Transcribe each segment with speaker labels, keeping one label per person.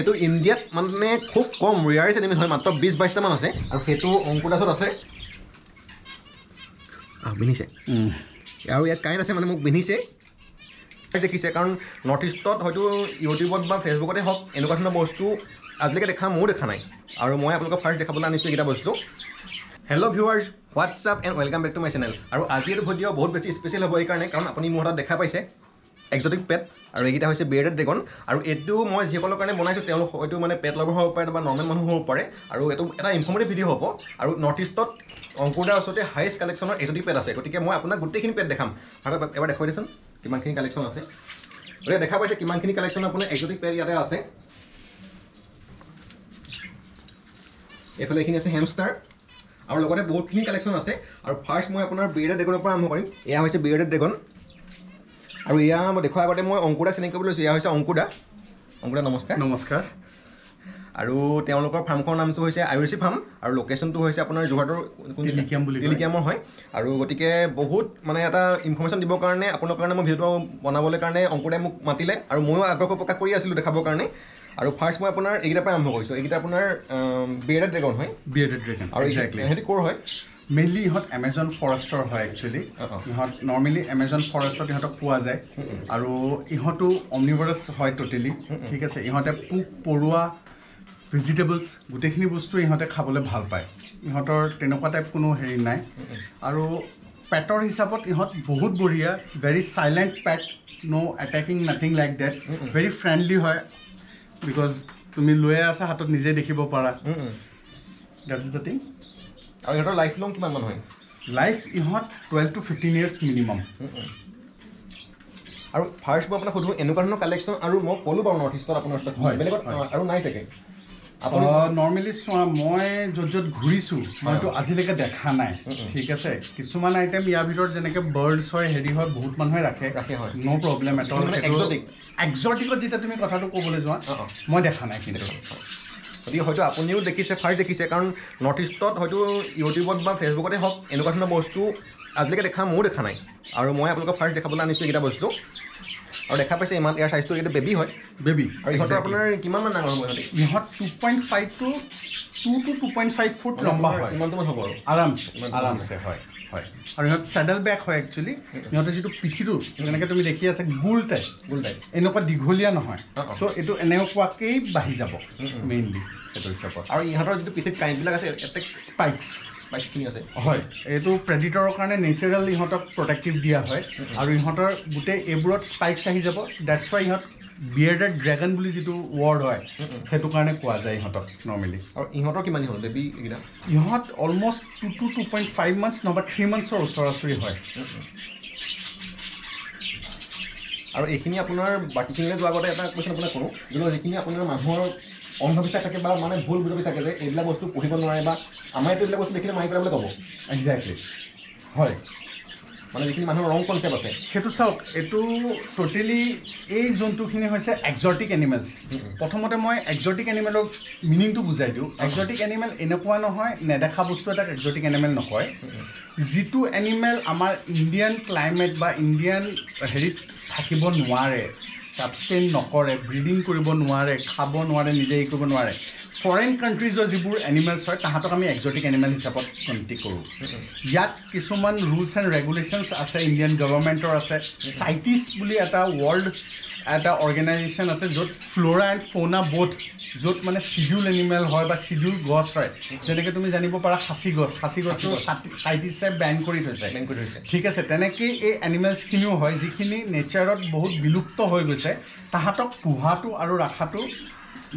Speaker 1: সেইটো ইণ্ডিয়াত মানে খুব কম ৰেয়াৰেষ্ট এনিমেল হয় মাত্ৰ বিছ বাইছটামান আছে আৰু সেইটো অংকুদাছত আছে। পিন্ধিছে আৰু ইয়াত কাৰেণ্ট আছে মানে মোক পিন্ধিছে দেখিছে কাৰণ নৰ্থ ইষ্টত হয়তো ইউটিউবত বা ফেচবুকতে হওক এনেকুৱা ধৰণৰ বস্তু আজিলৈকে দেখা ময়ো দেখা নাই। আৰু মই আপোনালোকক ফাৰ্ষ্ট দেখাবলৈ আনিছোঁ এইকেইটা বস্তু। Hello' viewers what's up and welcome back to my channel আৰু আজিৰ ভিডিঅ' বহুত বেছি স্পেচিয়েল হ'ব এইকাৰণে কাৰণ আপুনি মোৰ হাতত দেখা পাইছে। এক্সটিক পেট আৰু এইকেইটা হৈছে বিয়েৰ্ডেড ড্ৰেগন আৰু এইটো মই যিসকলৰ কাৰণে বনাইছোঁ তেওঁলোক হয়তো মানে পেট লভাৰ হ'ব পাৰে বা নৰ্মেল মানুহ হ'ব পাৰে আৰু এইটো এটা ইনফৰ্মেটিভ ভিডিঅ' হ'ব আৰু নৰ্থ ইষ্টত অংকুৰদাৰ ওচৰতে হায়েষ্ট কালেকশ্যনৰ এক্সটিক পেট আছে গতিকে মই আপোনাক গোটেইখিনি পেট দেখাম। আৰু এবাৰ দেখুৱাই দেচোন কিমানখিনি কালেকশ্যন আছে। গতিকে দেখা পাইছে কিমানখিনি কালেকশ্যন আপোনাৰ এক্সটিক পেট ইয়াতে আছে। এইফালে এইখিনি আছে হেমষ্টাৰ আৰু লগতে বহুতখিনি কালেকশ্যন আছে আৰু ফাৰ্ষ্ট মই আপোনাৰ বিয়েৰ্ডেড ড্ৰেগনৰ পৰা আৰম্ভ কৰিম। এয়া হৈছে বিয়েৰ্ডেড ড্ৰেগন আৰু এয়া মই দেখুৱাৰ আগতে মই অংকুদা চিনাকি কৰিবলৈ লৈছোঁ এয়া হৈছে অংকুদা অংকুদা নমস্কাৰ।
Speaker 2: নমস্কাৰ।
Speaker 1: আৰু তেওঁলোকৰ ফাৰ্মখনৰ নামটো হৈছে আয়ুষী ফাৰ্ম আৰু লোকেশ্যনটো হৈছে আপোনাৰ যোৰহাটৰ
Speaker 2: বুলি কয়।
Speaker 1: তিলিকিয়ামৰ হয়। আৰু গতিকে বহুত মানে এটা ইনফৰ্মেশ্যন দিবৰ কাৰণে আপোনালোকৰ কাৰণে মই ভিডিঅ'টো বনাবলৈ কাৰণে অংকুদাই মোক মাতিলে আৰু ময়ো আগ্ৰহ প্ৰকাশ কৰি আছিলোঁ দেখাবৰ কাৰণে। আৰু ফাৰ্ষ্ট মই আপোনাৰ এইকেইটাৰ পৰা আৰম্ভ কৰিছোঁ। এইকেইটা আপোনাৰ বিয়েৰ্ডেড ড্ৰেগন হয়।
Speaker 2: বিয়েৰ্ডেড ড্ৰেগন
Speaker 1: আৰু সিহঁতি ক'ৰ হয়?
Speaker 2: মেইনলি ইহঁত এমেজন ফৰেষ্টৰ হয় একচুৱেলি
Speaker 1: অঁ।
Speaker 2: ইহঁত নৰ্মেলি এমেজন ফৰেষ্টত ইহঁতক পোৱা যায়। আৰু ইহঁতো অমনিভাৰাছ হয় ট'টেলি ঠিক আছে ইহঁতে পোক পৰুৱা ভেজিটেবলছ গোটেইখিনি বস্তু ইহঁতে খাবলৈ ভাল পায়। ইহঁতৰ তেনেকুৱা টাইপ কোনো হেৰি নাই। আৰু পেটৰ হিচাপত ইহঁত বহুত বঢ়িয়া very silent pet no' attacking nothing like that very friendly হয় বিকজ তুমি লৈয়ে আছা হাতত নিজে দেখিব পাৰা। ডেটছ দ্য থিং
Speaker 1: আৰু সিহঁতৰ লাইফ লং কিমান মান হয়?
Speaker 2: লাইফ ইহঁত twelve to fifteen years minimum
Speaker 1: আৰু ফাৰ্ষ্ট মই আপোনাক সুধোঁ এনেকুৱা ধৰণৰ কালেকশ্যন আৰু মই ক'লোঁ বাৰু নৰ্থ ইষ্টত আপোনাৰ ওচৰত
Speaker 2: হয়,
Speaker 1: বেলেগত। আৰু নাই চাগে। আপুনি
Speaker 2: নৰ্মেলি চোৱা মই য'ত য'ত ঘূৰিছোঁ মইতো আজিলৈকে দেখা নাই। ঠিক আছে? কিছুমান আইটেম ইয়াৰ ভিতৰত যেনেকৈ বাৰ্ডছ হয় হেৰি হয় বহুত মানুহে ৰাখে।
Speaker 1: ৰাখে, হয়।
Speaker 2: No' problem at all. এক্সটিকত যেতিয়া তুমি কথাটো ক'বলৈ যোৱা। মই দেখা নাই কিন্তু।
Speaker 1: গতিকে হয়তো আপুনিও দেখিছে ফাৰ্ষ্ট দেখিছে কাৰণ নৰ্থ ইষ্টত হয়তো ইউটিউবত বা ফেচবুকতে হওক এনেকুৱা ধৰণৰ বস্তু আজিলৈকে দেখা ময়ো দেখা নাই। আৰু মই আপোনালোকক ফাৰ্ষ্ট দেখাবলৈ আনিছোঁ এইকেইটা বস্তু। আৰু দেখা পাইছে ইমান ইয়াৰ চাইজটো এইটো বেবী হয়
Speaker 2: বেবী
Speaker 1: আৰু ইহঁতৰ আপোনাৰ কিমানমান ডাঙৰ হ'ব ইহঁতে?
Speaker 2: Two point five two two two two point five foot লম্বা হয়।
Speaker 1: ইমানটোমান হ'ব আৰু।
Speaker 2: আৰামছে আৰামছে হয় হয়। আৰু ইহঁত চেডেল বেগ হয় একচুৱেলি ইহঁতৰ যিটো পিঠিটো যেনেকৈ তুমি দেখি আছে গোল টাইপ
Speaker 1: গোল টাইপ
Speaker 2: এনেকুৱা দীঘলীয়া নহয়। চ' এইটো এনেকুৱাকেই বাঢ়ি যাব মেইনলি সেইটো হিচাপত।
Speaker 1: আৰু ইহঁতৰ যিটো পিঠিত কাঁইটবিলাক আছে এটেক
Speaker 2: স্পাইক্স
Speaker 1: স্পাইচখিনি আছে।
Speaker 2: হয় এইটো প্ৰেডিটৰৰ কাৰণে নেচাৰেল ইহঁতক প্ৰটেক্টিভ দিয়া হয়। আৰু ইহঁতৰ গোটেই এইবোৰত স্পাইক্স আহি যাব। ডেটছ ৱাই ইহঁত বিয়েৰ্ডেড ড্ৰেগন বুলি যিটো ৱৰ্ড হয় সেইটো কাৰণে কোৱা যায় ইহঁতক নৰ্মেলি
Speaker 1: আৰু ইহঁতৰ কিমান হ'ল বেবী এইকেইটা?
Speaker 2: ইহঁত almost two two two point five months নহবা থ্ৰী মান্থছৰ ওচৰা ওচৰি হয়
Speaker 1: আৰু এইখিনি আপোনাৰ বাকীখিনিলৈ যোৱাৰ আগতে এটা কুৱেশ্যন আপোনাক কৰোঁ। যোনটো যিখিনি আপোনাৰ মানুহৰ অন্ধবিশ্বাস থাকে বা মানে ভুল বুজাবি থাকে যে এইবিলাক বস্তু পঢ়িব নোৱাৰে বা আমাৰ এইটো এইবিলাক বস্তু দেখিলে মাৰি পেলাবলৈ ক'ব।
Speaker 2: একজেক্টলি হয়।
Speaker 1: মানে যিখিনি মানুহৰ ৰং কনচেপ্ট আছে।
Speaker 2: সেইটো চাওক এইটো ট'টেলি এই জন্তুখিনি হৈছে এক্সটিক এনিমেলছ প্ৰথমতে মই এক্সটিক এনিমেলৰ মিনিংটো বুজাই দিওঁ। এক্সটিক এনিমেল এনেকুৱা নহয় নেদেখা বস্তু এটাক এক্সটিক এনিমেল নকয়। যিটো এনিমেল আমাৰ ইণ্ডিয়ান ক্লাইমেট বা ইণ্ডিয়ান হেৰিত থাকিব নোৱাৰে। ছাবষ্টেইন নকৰে ব্ৰিডিং কৰিব নোৱাৰে খাব নোৱাৰে নিজে ই কৰিব নোৱাৰে। ফৰেইন কাণ্ট্ৰিজৰ যিবোৰ এনিমেলছ হয় তাহাঁতক আমি এক্সটিক এনিমেল হিচাপত গন্তি কৰোঁ। ইয়াত কিছুমান ৰুলছ এণ্ড ৰেগুলেশ্যনছ আছে ইণ্ডিয়ান গভৰ্ণমেণ্টৰ আছে চাইটিছ বুলি এটা ৱৰ্ল্ড এটা অৰ্গেনাইজেশ্যন আছে য'ত ফ্ল'ৰা এণ্ড ফৌনা বোথ য'ত মানে চিডিউল এনিমেল হয় বা চিডিউল গছ হয়। যেনেকৈ তুমি জানিব পাৰা সাঁচি গছ সাঁচি গছটো চাইটিছে বেন কৰি থৈছে।
Speaker 1: বেন কৰি থৈছে।
Speaker 2: ঠিক আছে তেনেকেই এই এনিমেলছখিনিও হয় যিখিনি নেচাৰত বহুত বিলুপ্ত হৈ গৈছে তাহাঁতক পোহাটো আৰু ৰখাটো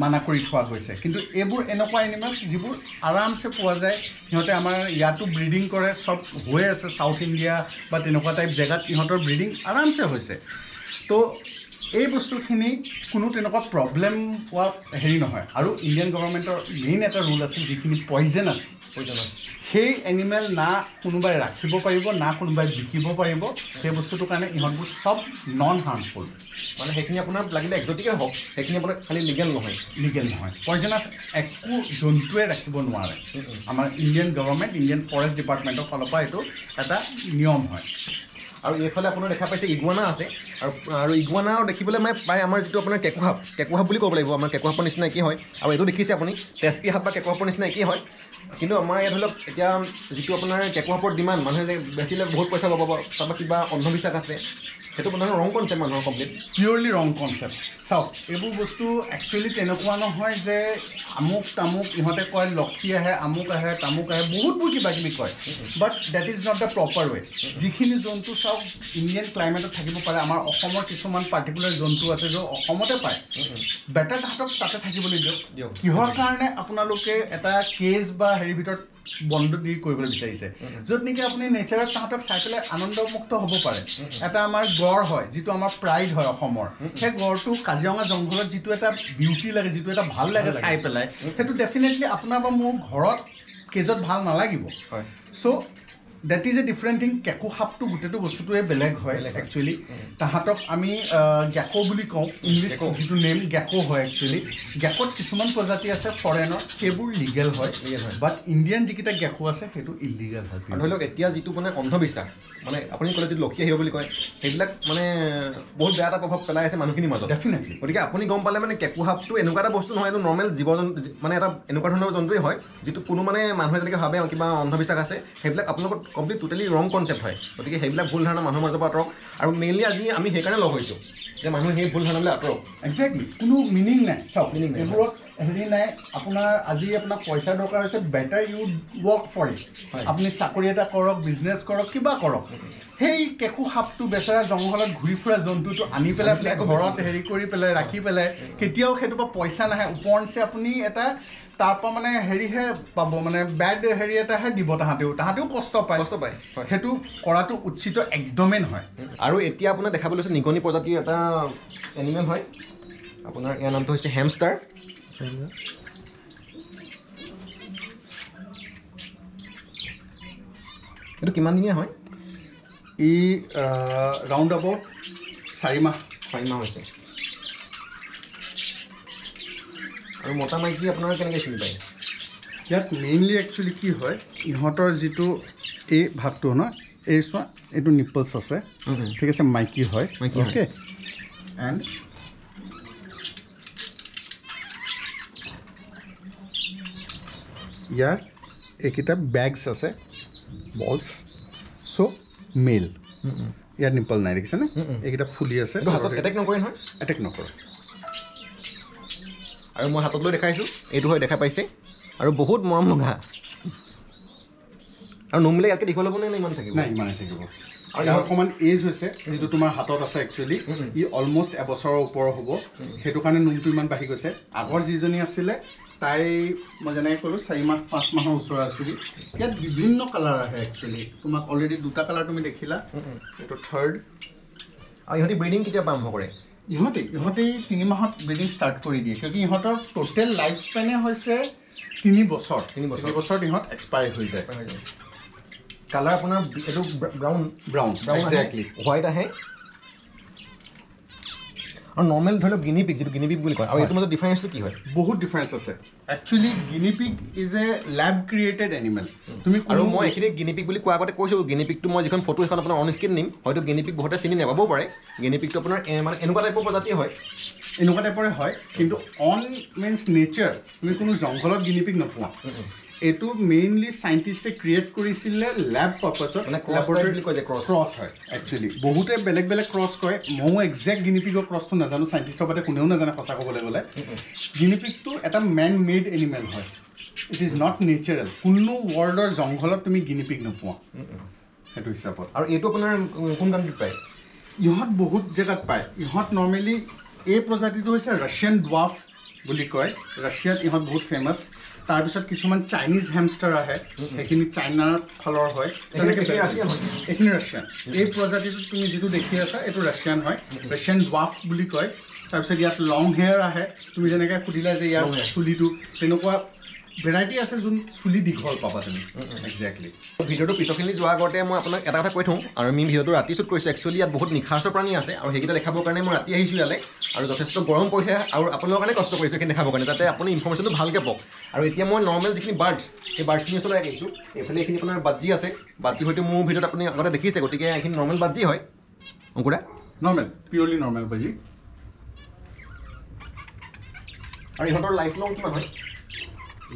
Speaker 2: মানা কৰি থোৱা গৈছে। কিন্তু এইবোৰ এনেকুৱা এনিমেলছ যিবোৰ আৰামছে পোৱা যায় সিহঁতে আমাৰ ইয়াতো ব্ৰিডিং কৰে চব হৈ আছে চাউথ ইণ্ডিয়া বা তেনেকুৱা টাইপ জেগাত ইহঁতৰ ব্ৰিডিং আৰামছে হৈছে। তো এই বস্তুখিনি কোনো তেনেকুৱা প্ৰব্লেম হোৱা হেৰি নহয়। আৰু ইণ্ডিয়ান গভৰ্ণমেণ্টৰ মেইন এটা ৰুল আছে যিখিনি পইজনাছ সেই এনিমেল না কোনোবাই ৰাখিব পাৰিব না কোনোবাই বিকিব পাৰিব সেই বস্তুটোৰ কাৰণে ইহঁতবোৰ চব নন হাৰ্মফুল
Speaker 1: মানে সেইখিনি আপোনাৰ লাগিলে একজটিকে হওক সেইখিনি আপোনাৰ খালি লিগেল নহয়।
Speaker 2: লিগেল নহয়। পইজনাছ একো জন্তুৱে ৰাখিব নোৱাৰে। আমাৰ ইণ্ডিয়ান গভৰ্ণমেণ্ট ইণ্ডিয়ান ফৰেষ্ট ডিপাৰ্টমেণ্টৰ ফালৰ পৰা এইটো এটা নিয়ম হয়।
Speaker 1: আৰু এইফালে আপোনাৰ দেখা পাইছে ইগুৱানা আছে। আৰু আৰু ইগুৱানাও দেখিবলৈ মানে প্ৰায় আমাৰ যিটো আপোনাৰ কেকুহাপ কেকুহাপ বুলি ক'ব লাগিব। আমাৰ কেকুহাপৰ নিচিনা একেই হয়? আৰু এইটো দেখিছে আপুনি তেজপি সাপ বা কেকুহাপৰ নিচিনা একেই হয়? কিন্তু আমাৰ ইয়াত ধৰি লওক এতিয়া যিটো আপোনাৰ কেকুহাপৰ ডিমাণ্ড মানুহে বেচিলে বহুত পইচা পাব তাৰপৰা কিবা অন্ধবিশ্বাস আছে। সেইটো আপোনাৰ ৰং কনচেপ্ট মানুহৰ কমপ্লিট
Speaker 2: পিয়'ৰলি ৰং কনচেপ্ট চাওক এইবোৰ বস্তু একচুৱেলি তেনেকুৱা নহয় যে আমুক তামুক ইহঁতে কয় লক্ষী আহে আমুক আহে তামুক আহে বহুতবোৰ কিবা কিবি কয়। But that is not the proper way যিখিনি জন্তু চাওক ইণ্ডিয়ান ক্লাইমেটত থাকিব পাৰে আমাৰ অসমৰ কিছুমান পাৰ্টিকুলাৰ জন্তু আছে য'ত অসমতে পায়। বেটাৰ তাহাঁতক তাতে থাকিবলৈ দিয়ক।
Speaker 1: দিয়ক।
Speaker 2: কিহৰ কাৰণে আপোনালোকে এটা কেজ বা হেৰিৰ ভিতৰত বন্ধ দি কৰিবলৈ বিচাৰিছে। য'ত নেকি আপুনি নেচাৰত তাহাঁতক চাই পেলাই আনন্দমুক্ত হ'ব পাৰে। এটা আমাৰ গড় হয় যিটো আমাৰ প্ৰাইড হয় অসমৰ। সেই গড়টো কাজিৰঙা জংঘলত যিটো এটা বিউটি লাগে যিটো এটা ভাল লাগে চাই পেলাই সেইটো ডেফিনেটলি আপোনাৰ বা মোৰ ঘৰত কেজত ভাল নালাগিব।
Speaker 1: হয়।
Speaker 2: So' that is a different thing কেকু সাপটো গোটেইটো বস্তুটোৱে বেলেগ হয়। একচুৱেলি তাহাঁতক আমি গেকো বুলি কওঁ। ইংলিছ। যিটো নেম গেকো হয় একচুৱেলি গেকত কিছুমান প্ৰজাতি আছে ফৰেনৰ সেইবোৰ লিগেল হয়। বাট ইণ্ডিয়ান যিকেইটা গেকো আছে সেইটো ইলিগেল হয়
Speaker 1: ধৰি লওক এতিয়া যিটো মানে অন্ধবিশ্বাস মানে আপুনি ক'লে যিটো লক্ষী আহিব বুলি কয় সেইবিলাক মানে বহুত বেয়া এটা প্ৰভাৱ পেলাই আছে মানুহখিনিৰ মাজত।
Speaker 2: ডেফিনেটলি
Speaker 1: গতিকে আপুনি গম পালে মানে কেঁকুসাপটো এনেকুৱা এটা বস্তু নহয় এইটো নৰ্মেল জীৱ জন্তু মানে এটা এনেকুৱা ধৰণৰ জন্তুৱেই হয় যিটো কোনো মানে মানুহে যেনেকৈ ভাবে কিবা অন্ধবিশ্বাস আছে সেইবিলাক আপোনালোকৰ কমপ্লিট টোটেলি ৰং কনচেপ্ট হয়। গতিকে সেইবিলাক ভুল ধাৰণা মানুহৰ মাজৰ পৰা আঁতৰক। আৰু মেইনলি আজি আমি সেইকাৰণে লগ হৈছোঁ যে মানুহে সেই ভুল ধাৰণাবিলাক আঁতৰক।
Speaker 2: একজেক্টলি কোনো মিনিং নাই। চাওক
Speaker 1: নাই।
Speaker 2: এইবোৰত হেৰি নাই। আপোনাৰ আজি আপোনাক পইচাৰ দৰকাৰ হৈছে better you work for it. আপুনি চাকৰি এটা কৰক বিজনেছ কৰক কিবা কৰক। সেই কেঁকু সাপটো বেচেৰা জংঘলত ঘূৰি ফুৰা জন্তুটো আনি পেলাই আপুনি ঘৰত। হেৰি কৰি পেলাই ৰাখি পেলাই কেতিয়াও সেইটোৰ পৰা পইচা নাহে। ওপৰঞ্চি আপুনি এটা তাৰ পৰা মানে হেৰিহে পাব মানে বেড হেৰি এটাহে দিব তাহাঁতেও তাহাঁতেও কষ্ট পায়।
Speaker 1: কষ্ট পায়
Speaker 2: সেইটো কৰাটো উচিত একদমেই নহয়।
Speaker 1: আৰু এতিয়া আপোনাৰ দেখা পালোঁ নিগনি প্ৰজাতিৰ এটা এনিমেল হয়। আপোনাৰ ইয়াৰ নামটো হৈছে হেমষ্টাৰ এইটো কিমান দিনীয়া হয়?
Speaker 2: ই ৰাউণ্ড এবাউট চাৰি মাহ।
Speaker 1: চাৰি মাহ হৈছে। আৰু মতা মাইকী আপোনাৰ কেনেকৈ চিনি পায়?
Speaker 2: ইয়াত মেইনলি একচুৱেলি কি হয় ইহঁতৰ যিটো এই ভাগটো ন এই চোৱা এইটো নিপলছ আছে। ঠিক আছে মাইকী হয়। অ'কে এণ্ড ইয়াৰ এইকেইটা বেগছ আছে বলছ চ' মেল ইয়াত নিপল নাই দেখিছেনে? এইকেইটা ফুলি আছে।
Speaker 1: নকৰে নহয়?
Speaker 2: এটেক নকৰে।
Speaker 1: আৰু মই হাতত লৈ দেখাইছোঁ এইটো হয় দেখা পাইছে আৰু বহুত মৰম লগা। আৰু নোমবিলাক ইয়াতকৈ দীঘল হ'বনে নে ইমান থাকিব?
Speaker 2: নাই ইমানে থাকিব। আৰু ইয়াৰ অকণমান এজ হৈছে যিটো তোমাৰ হাতত আছে একচুৱেলি ই অলমষ্ট এবছৰৰ ওপৰৰ হ'ব। সেইটো কাৰণে নোমটো ইমান বাঢ়ি গৈছে। আগৰ যিজনী আছিলে তাই মই যেনেকৈ ক'লোঁ চাৰি মাহ পাঁচ মাহৰ ওচৰা ওচৰি। ইয়াত বিভিন্ন কালাৰ আহে একচুৱেলি তোমাক অলৰেডি দুটা কালাৰ তুমি দেখিলা। এইটো থাৰ্ড
Speaker 1: আৰু ইহঁতি ব্ৰিডিং কেতিয়া আৰম্ভ কৰে?
Speaker 2: ইহঁতে ইহঁতে তিনি মাহত ব্ৰিডিং ষ্টাৰ্ট কৰি দিয়ে কিয় ইহঁতৰ টোটেল লাইফ স্পেনে হৈছে তিনি বছৰ।
Speaker 1: তিনি বছৰ।
Speaker 2: বছৰত ইহঁত এক্সপায়াৰ হৈ যায়।
Speaker 1: কালাৰ আপোনাৰ এইটো brown
Speaker 2: brown
Speaker 1: brown
Speaker 2: exactly
Speaker 1: white আহে। আৰু নৰ্মেল ধৰি লওক গিনিপিক যিটো গিনিপিক বুলি কয়। আৰু এইটোৰ মাজত ডিফাৰেঞ্চটো কি হয়?
Speaker 2: বহুত ডিফাৰেঞ্চ আছে। Actually guinea pig is a lab created animal তুমি
Speaker 1: আৰু মই এইখিনি গিনিপিক বুলি কোৱাৰ আগতে কৈছোঁ গিনিপিকটো মই যিখন ফটো সেইখন আপোনাৰ অন স্ক্ৰীন নিম হয়তো গিনিপিক বহুতে চিনি নাপাবও পাৰে। গিনিপিকটো আপোনাৰ মানে এনেকুৱা টাইপৰ প্ৰজাতি হয়।
Speaker 2: এনেকুৱা টাইপৰে হয় কিন্তু অন মিনছ নেচাৰ তুমি কোনো জংঘলত গিনিপিক নোপোৱা। এইটো মেইনলি চাইণ্টিষ্টে ক্ৰিয়েট কৰিছিলে লেব পাৰ্পাছত। ক্ৰছ হয় একচুৱেলি বহুতে বেলেগ বেলেগ ক্ৰছ কয়। ময়ো একজেক্ট গিনিপিকৰ ক্ৰছটো নাজানো চাইণ্টিষ্টৰ বাদে কোনেও নাজানে সঁচা ক'বলৈ গ'লে। গিনিপিকটো এটা মেন মেড এনিমেল হয়। ইট ইজ নট নেচাৰেল কোনো ৱৰ্ল্ডৰ জংঘলত তুমি গিনিপিক নোপোৱা। সেইটো হিচাপত।
Speaker 1: আৰু এইটো আপোনাৰ কোন কাণ্ট্ৰিত পায়?
Speaker 2: ইহঁত বহুত জেগাত পায়। ইহঁত নৰ্মেলি এই প্ৰজাতিটো হৈছে ৰাছিয়ান ড্ৱাফ বুলি কয়। ৰাছিয়াত ইহঁত বহুত ফেমাছ তাৰপিছত কিছুমান চাইনিজ হেমষ্টাৰ আহে সেইখিনি চাইনাৰ ফালৰ হয়। তেনেকৈ
Speaker 1: এইখিনি ৰাছিয়ান
Speaker 2: এই প্ৰজাতিটো তুমি যিটো দেখি আছা এইটো ৰাছিয়ান হয়। ৰাছিয়ান ড্ৱাফ বুলি কয়। তাৰপিছত ইয়াত লং হেয়াৰ আহে। তুমি যেনেকৈ সুধিলা যে ইয়াৰ। চুলিটো তেনেকুৱা ভেৰাইটি আছে যোন চুলি দীঘল পাবা তুমি। একজেক্টলি
Speaker 1: ভিডিঅ'টো পিছৰখিনি যোৱাৰ আগতে মই আপোনাক এটা কথা কৈ থওঁ আৰু আমি ভিডিঅ'টো ৰাতি শ্বুট কৰিছোঁ। একচুৱেলি ইয়াত বহুত নিশাচৰ প্ৰাণী আছে আৰু সেইকেইটা দেখাবৰ কাৰণে মই ৰাতি আহিছোঁ ইয়ালৈ। আৰু যথেষ্ট গৰম পৰিছে আৰু আপোনালোকৰ কাৰণে কষ্ট কৰিছোঁ সেইখিনি দেখাবৰ কাৰণে। যাতে আপুনি ইনফৰ্মেশ্যনটো ভালকৈ পাওক। আৰু এতিয়া মই নৰ্মেল যিখিনি বাৰ্ড সেই বাৰ্ডখিনি ওচৰলৈ আহিছোঁ। এইফালে এইখিনি আপোনাৰ বাজি আছে। বাজি হয়তো মোৰ ভিডিঅ'ত আপুনি আগতে দেখিছে গতিকে এইখিনি নৰ্মেল বাজি হয়। অংকুৰা?
Speaker 2: নৰ্মেল পিয়ৰলি নৰ্মেল বাজি।
Speaker 1: আৰু ইহঁতৰ লাইফ লং কিমান হয়?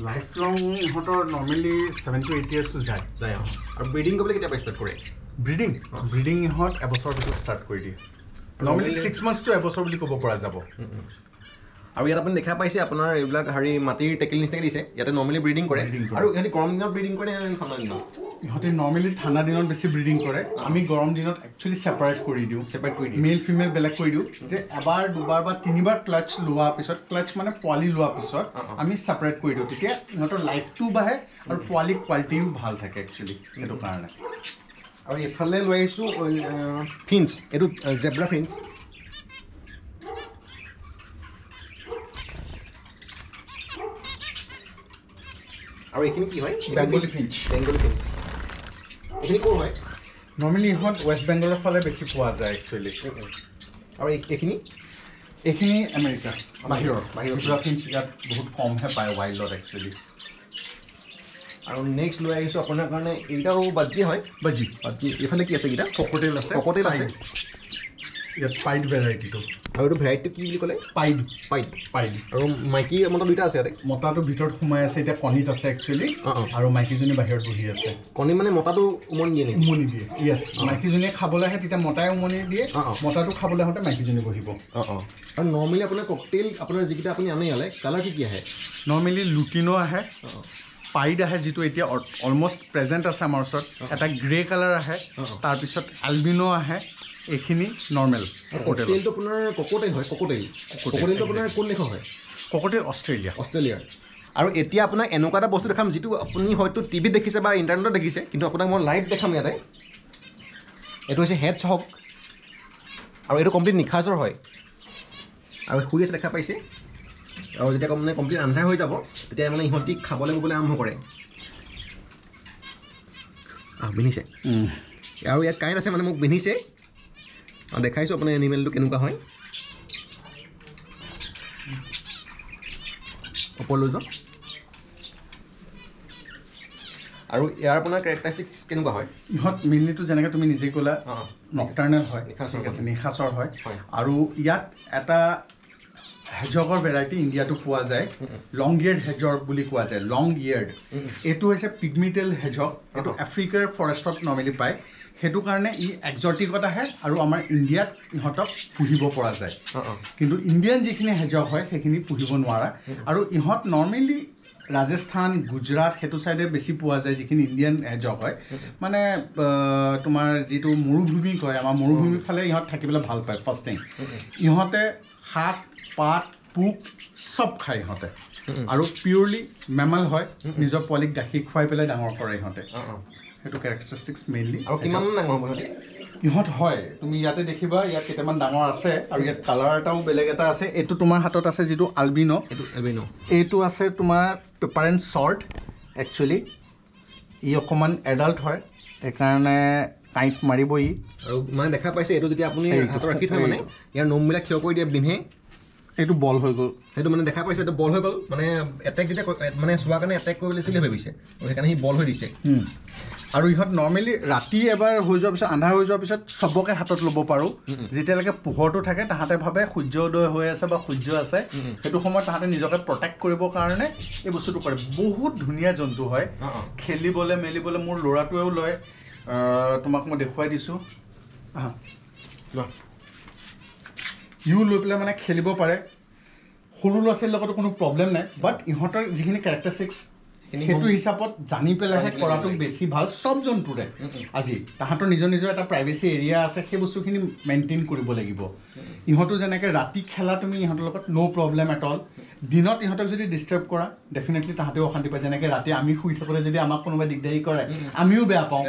Speaker 2: লাইফ লং ইহঁতৰ নৰ্মেলি ছেভেন টু এইট ইয়াৰ্ছটো যায়
Speaker 1: যায় অঁ। আৰু ব্ৰিডিং কৰিবলৈ কেতিয়াবা ষ্টাৰ্ট কৰে?
Speaker 2: ব্ৰিডিং ব্ৰিডিং ইহঁত এবছৰ পিছত ষ্টাৰ্ট কৰি দিয়ে। নৰ্মেলি ছিক্স মান্থছটো এবছৰ বুলি ক'ব পৰা যাব।
Speaker 1: আৰু ইয়াত আপুনি দেখা পাইছে আপোনাৰ এইবিলাক হেৰি মাটিৰ টেকেল নিচিনাকৈ দিছে। ইয়াতে নৰ্মেলি ব্ৰিডিং কৰে। আৰু ইহঁতি গৰম দিনত ব্ৰিডিং কৰে নে ঠাণ্ডা দিনত?
Speaker 2: ইহঁতে নৰ্মেলি ঠাণ্ডা দিনত বেছি ব্ৰিডিং কৰে। আমি গৰম দিনত একচুৱেলি ছেপাৰেট কৰি দিওঁ।
Speaker 1: ছেপাৰেট কৰি দিয়ে
Speaker 2: মেল ফিমেল বেলেগ কৰি দিওঁ। যে এবাৰ দুবাৰ বা তিনিবাৰ ক্লাচ লোৱাৰ পিছত ক্লাচ মানে পোৱালি লোৱাৰ পিছত। আমি ছেপাৰেট কৰি দিওঁ। তেতিয়া ইহঁতৰ লাইফটোও বাঢ়ে আৰু পোৱালি কোৱালিটিও ভাল থাকে একচুৱেলি সেইটো কাৰণে।
Speaker 1: আৰু এইফালে লৈ আহিছোঁ ফিন্স এইটো জেব্ৰা ফিন্স আৰু এইখিনি কি হয়?
Speaker 2: বেংগলী ফিঞ্চ
Speaker 1: বেংগলী ফিন্স এইখিনি ক'ৰ হয়?
Speaker 2: নৰ্মেলি ইহঁত ৱেষ্ট বেংগলৰ ফালে বেছি পোৱা যায় একচুৱেলি
Speaker 1: আৰু এই- এইখিনি?
Speaker 2: এইখিনি আমেৰিকা বাহিৰৰ।
Speaker 1: বাহিৰৰ।
Speaker 2: বাহিৰৰ ফিঞ্চ ইয়াত বহুত কমহে পায় ৱাইল্ডত একচুৱেলি
Speaker 1: আৰু নেক্সট লৈ আহিছোঁ আপোনাৰ কাৰণে এইকেইটাও বাজি হয়?
Speaker 2: বাজি।
Speaker 1: বাজি। এইফালে কি আছে এইকেইটা?
Speaker 2: ককটেল আছে।
Speaker 1: ককটেল আছে।
Speaker 2: ইয়াত পাইড ভেৰাইটিটো
Speaker 1: আৰু এইটো ভেৰাইটিটো কি বুলি ক'লে?
Speaker 2: পাইড
Speaker 1: পাইট
Speaker 2: পাইড
Speaker 1: আৰু মাইকী মতা দুইটা আছে ইয়াতে?
Speaker 2: মতাটো ভিতৰত সোমাই আছে এতিয়া কণীত আছে একচুৱেলি। আৰু মাইকীজনী বাহিৰত বহি আছে।
Speaker 1: কণী মানে মতাটো উমনি দিয়ে নেকি?
Speaker 2: উমনি দিয়ে য়েছ মাইকীজনীয়ে খাবলৈ আহে তেতিয়া মতাই উমনি দিয়ে। মতাটো খাবলৈ আহোঁতে মাইকীজনী বহিব।
Speaker 1: অঁ অঁ। আৰু নৰ্মেলি আপোনাৰ ককটেইল আপোনাৰ যিকেইটা আপুনি আনে ইয়ালে কালাৰ কি কি আহে?
Speaker 2: নৰ্মেলি লুটিনো আহে পাইড আহে যিটো এতিয়া অলমষ্ট প্ৰেজেণ্ট আছে আমাৰ ওচৰত এটা গ্ৰে কালাৰ আহে। তাৰপিছত এলবিনো আহে এইখিনি নৰ্মেল ককটেল
Speaker 1: ককটেইলটো আপোনাৰ ককটেইল হয় ককটেইল ককটেইলটো আপোনাৰ কোন দেশৰ হয়?
Speaker 2: Cocktail Australia.
Speaker 1: অষ্ট্ৰেলিয়াৰ আৰু এতিয়া আপোনাক এনেকুৱা এটা বস্তু দেখাম যিটো আপুনি হয়তো টিভিত দেখিছে বা ইণ্টাৰনেটত দেখিছে কিন্তু আপোনাক মই লাইভ দেখাম ইয়াতে। এইটো হৈছে হেডছ হক আৰু এইটো কমপ্লিট নিশাচৰ হয়। আৰু শুই আছে দেখা পাইছে? আৰু যেতিয়া মানে কমপ্লিট আন্ধাৰ হৈ যাব তেতিয়া মানে ইহঁতি খাবলৈ ববলৈ আৰম্ভ কৰে। অঁ পিন্ধিছে। আৰু ইয়াত কাৰেণ্ট আছে মানে মোক পিন্ধিছে। দেখাইছোঁ আপোনাৰ এনিমেলটো কেনেকুৱা হয়। ওপৰলৈ যোৱা আৰু ইয়াৰ আপোনাৰ কেৰেক্টাৰিষ্টিক কেনেকুৱা হয়?
Speaker 2: ইহঁত মেইনলিটো যেনেকৈ তুমি নিজেই ক'লা নকটাৰ্নেল হয়
Speaker 1: নিশাচৰ হয়।
Speaker 2: আৰু ইয়াত এটা হেজকৰ ভেৰাইটি ইণ্ডিয়াতো পোৱা যায় লং ইয়েৰ্ড হেজক বুলি কোৱা যায় লং ইয়েৰ্ড এইটো হৈছে পিগমিটেল হেজক এইটো আফ্ৰিকাৰ ফৰেষ্টত নৰ্মেলি পায়। সেইটো কাৰণে ই একজটিকত আহে আৰু আমাৰ ইণ্ডিয়াত ইহঁতক পুহিব পৰা যায়। কিন্তু ইণ্ডিয়ান যিখিনি হেজক হয় সেইখিনি পুহিব নোৱাৰা। আৰু ইহঁত নৰ্মেলি ৰাজস্থান গুজৰাট সেইটো চাইডে বেছি পোৱা যায় যিখিনি ইণ্ডিয়ান হেজক হয়। মানে তোমাৰ যিটো মৰুভূমি কয় আমাৰ মৰুভূমিৰ ফালে ইহঁত থাকিবলৈ ভাল পায় ফাৰ্ষ্ট থিং ইহঁতে শাক পাত পোক চব খায় ইহঁতে। আৰু পিয়ৰলি মেমেল হয় নিজৰ পোৱালিক গাখীৰ খুৱাই পেলাই ডাঙৰ কৰে ইহঁতে। সেইটো কেৰেক্টাৰিষ্টিক্স মেইনলি
Speaker 1: আৰু কিমান ডাঙৰ হ'ব সিহঁতি
Speaker 2: ইহঁত হয়। তুমি ইয়াতে দেখিবা ইয়াত কেইটামান ডাঙৰ আছে আৰু ইয়াত কালাৰ এটাও বেলেগ এটা আছে। এইটো তোমাৰ হাতত আছে যিটো আলবিনো
Speaker 1: এইটো এলবিনো
Speaker 2: এইটো আছে তোমাৰ পেপাৰ এণ্ড চৰ্ট একচুৱেলি ই অকণমান এডাল্ট হয় সেইকাৰণে কাঁইট মাৰিব ই
Speaker 1: আৰু মানে দেখা পাইছে এইটো যেতিয়া আপুনি হাতত ৰাখি থয় মানে। ইয়াৰ নোমবিলাক থিয় কৰি দিয়ে বিন্ধে
Speaker 2: এইটো বল হৈ গ'ল।
Speaker 1: সেইটো মানে দেখা পাইছে এইটো বল হৈ গ'ল। মানে এটেক যেতিয়া মানে চোৱাৰ কাৰণে এটেক কৰিবলৈ লৈছিলে ভাবিছে। সেইকাৰণে সি বল হৈ দিছে।
Speaker 2: আৰু ইহঁত নৰ্মেলি ৰাতি এবাৰ হৈ যোৱাৰ পিছত আন্ধাৰ হৈ যোৱাৰ পিছত চবকে হাতত ল'ব পাৰোঁ। যেতিয়ালৈকে পোহৰটো থাকে তাহাঁতে ভাবে সূৰ্য উদয় হৈ আছে বা সূৰ্য আছে। সেইটো সময়ত তাহাঁতে নিজকে প্ৰটেক্ট কৰিবৰ কাৰণে এই বস্তুটো কৰে। বহুত ধুনীয়া জন্তু হয়। খেলিবলৈ মেলিবলৈ মোৰ ল'ৰাটোৱেও লয়। তোমাক মই দেখুৱাই দিছোঁ। ইও লৈ পেলাই মানে খেলিব পাৰে। সৰু ল'ৰা ছোৱালীৰ লগতো কোনো প্ৰব্লেম নাই বাট ইহঁতৰ যিখিনি কেৰেক্টাৰিষ্টিক্স সেইটো হিচাপত জানি পেলাইহে কৰাটো বেছি ভাল। চব জন্তুৰে। আজি তাহাঁতৰ নিজৰ নিজৰ এটা প্ৰাইভেচি এৰিয়া আছে সেই বস্তুখিনি মেইনটেইন কৰিব লাগিব। ইহঁতো যেনেকৈ ৰাতি খেলা তুমি ইহঁতৰ লগত ন' প্ৰব্লেম এট অল দিনত ইহঁতক যদি ডিষ্টাৰ্ব কৰা ডেফিনেটলি তাহাঁতেও অশান্তি পায়। যেনেকৈ ৰাতি আমি শুই থাকোঁতে যদি আমাক কোনোবাই দিগদাৰী কৰে আমিও বেয়া পাওঁ।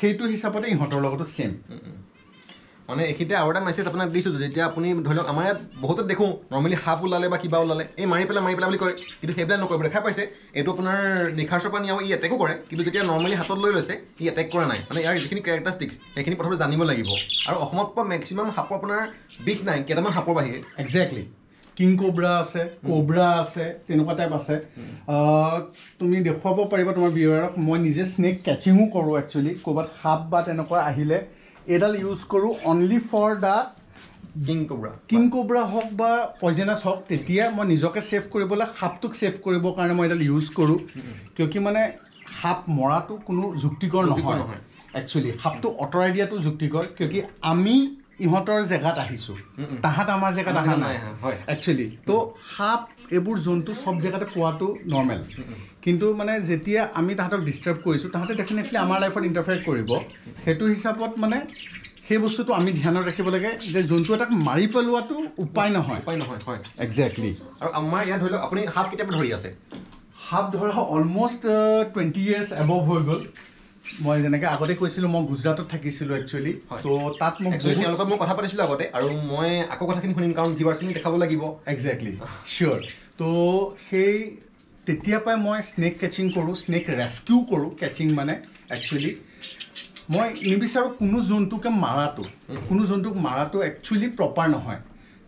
Speaker 2: সেইটো হিচাপতে ইহঁতৰ লগতো ছেম
Speaker 1: মানে এইখিনিতে আৰু এটা মেছেজ আপোনাক দিছোঁ যেতিয়া আপুনি ধৰি লওক আমাৰ ইয়াত বহুতত দেখোঁ নৰ্মেলি সাপ ওলালে বা কিবা ওলালে এই মাৰি পেলাই মাৰি পেলাই বুলি কয় কিন্তু সেইবিলাক নকৰিব দেখা পাইছে। এইটো আপোনাৰ নিশাৰ চপা নিয়াও ই এটেকো কৰে কিন্তু যেতিয়া নৰ্মেলি হাতত লৈ লৈছে ই এটেক কৰা নাই। মানে ইয়াৰ যিখিনি কেৰেক্টাৰিষ্টিক্স সেইখিনি প্ৰথমতে জানিব লাগিব। আৰু অসমত পোৱা মেক্সিমাম সাপৰ আপোনাৰ বিষ নাই কেইটামান সাপৰ বাহিৰে।
Speaker 2: একজেক্টলি কিং কোব্ৰা আছে কোব্ৰা আছে তেনেকুৱা টাইপ আছে। তুমি দেখুৱাব পাৰিবা তোমাৰ ভিউৱাৰক মই নিজে স্নেক কেচিঙো কৰোঁ একচুৱেলি ক'ৰবাত সাপ বা তেনেকুৱা আহিলে। এইডাল ইউজ কৰোঁ only for the
Speaker 1: king cobra
Speaker 2: king cobra হওক বা পইজনাছ হওক তেতিয়া মই নিজকে ছেভ কৰিবলৈ সাপটোক ছেভ কৰিবৰ কাৰণে মই এডাল ইউজ কৰোঁ। কিয় কি মানে সাপ মৰাটো কোনো যুক্তিকৰ নহয়। একচুৱেলি সাপটো আঁতৰাই দিয়াটো যুক্তিকৰ। কিয় কি আমি ইহঁতৰ জেগাত আহিছোঁ। তাহাঁত আমাৰ জেগাত অহা নাই। একচুৱেলি তো সাপ এইবোৰ জন্তু চব জেগাতে পোৱাটো নৰ্মেল কিন্তু মানে যেতিয়া আমি তাহাঁতক ডিষ্টাৰ্ব কৰিছোঁ তাহাঁতে ডেফিনেটলি আমাৰ লাইফত ইণ্টাৰফেয়াৰ কৰিব। সেইটো হিচাপত মানে সেই বস্তুটো আমি ধ্যানত ৰাখিব লাগে যে জন্তু এটাক মাৰি পেলোৱাটো উপায় নহয়।
Speaker 1: উপায় নহয় হয়।
Speaker 2: একজেক্টলি
Speaker 1: আৰু আমাৰ ইয়াত ধৰি লওক আপুনি সাপ কেতিয়াৰ পৰা ধৰি আছে?
Speaker 2: সাপ ধৰা অলমষ্ট টুৱেণ্টি ইয়াৰ্ছ এবভ হৈ গ'ল। মই যেনেকৈ আগতে কৈছিলোঁ মই গুজৰাটত থাকিছিলোঁ একচুৱেলি। তো তাত মোক
Speaker 1: তেওঁলোকৰ মই কথা পাতিছিলোঁ আগতে আৰু মই আকৌ কথাখিনি শুনিম কাৰণ ভিউৱাৰ্ছখিনি দেখাব লাগিব।
Speaker 2: একজেক্টলি চিয়'ৰ তো সেই তেতিয়াৰ পৰাই মই স্নেক কেচিং কৰোঁ স্নেক ৰেস্কিউ কৰোঁ কেচিং মানে একচুৱেলি মই নিবিচাৰোঁ কোনো জন্তুকে মাৰাটো কোনো জন্তুক মাৰাটো একচুৱেলি প্ৰপাৰ নহয়।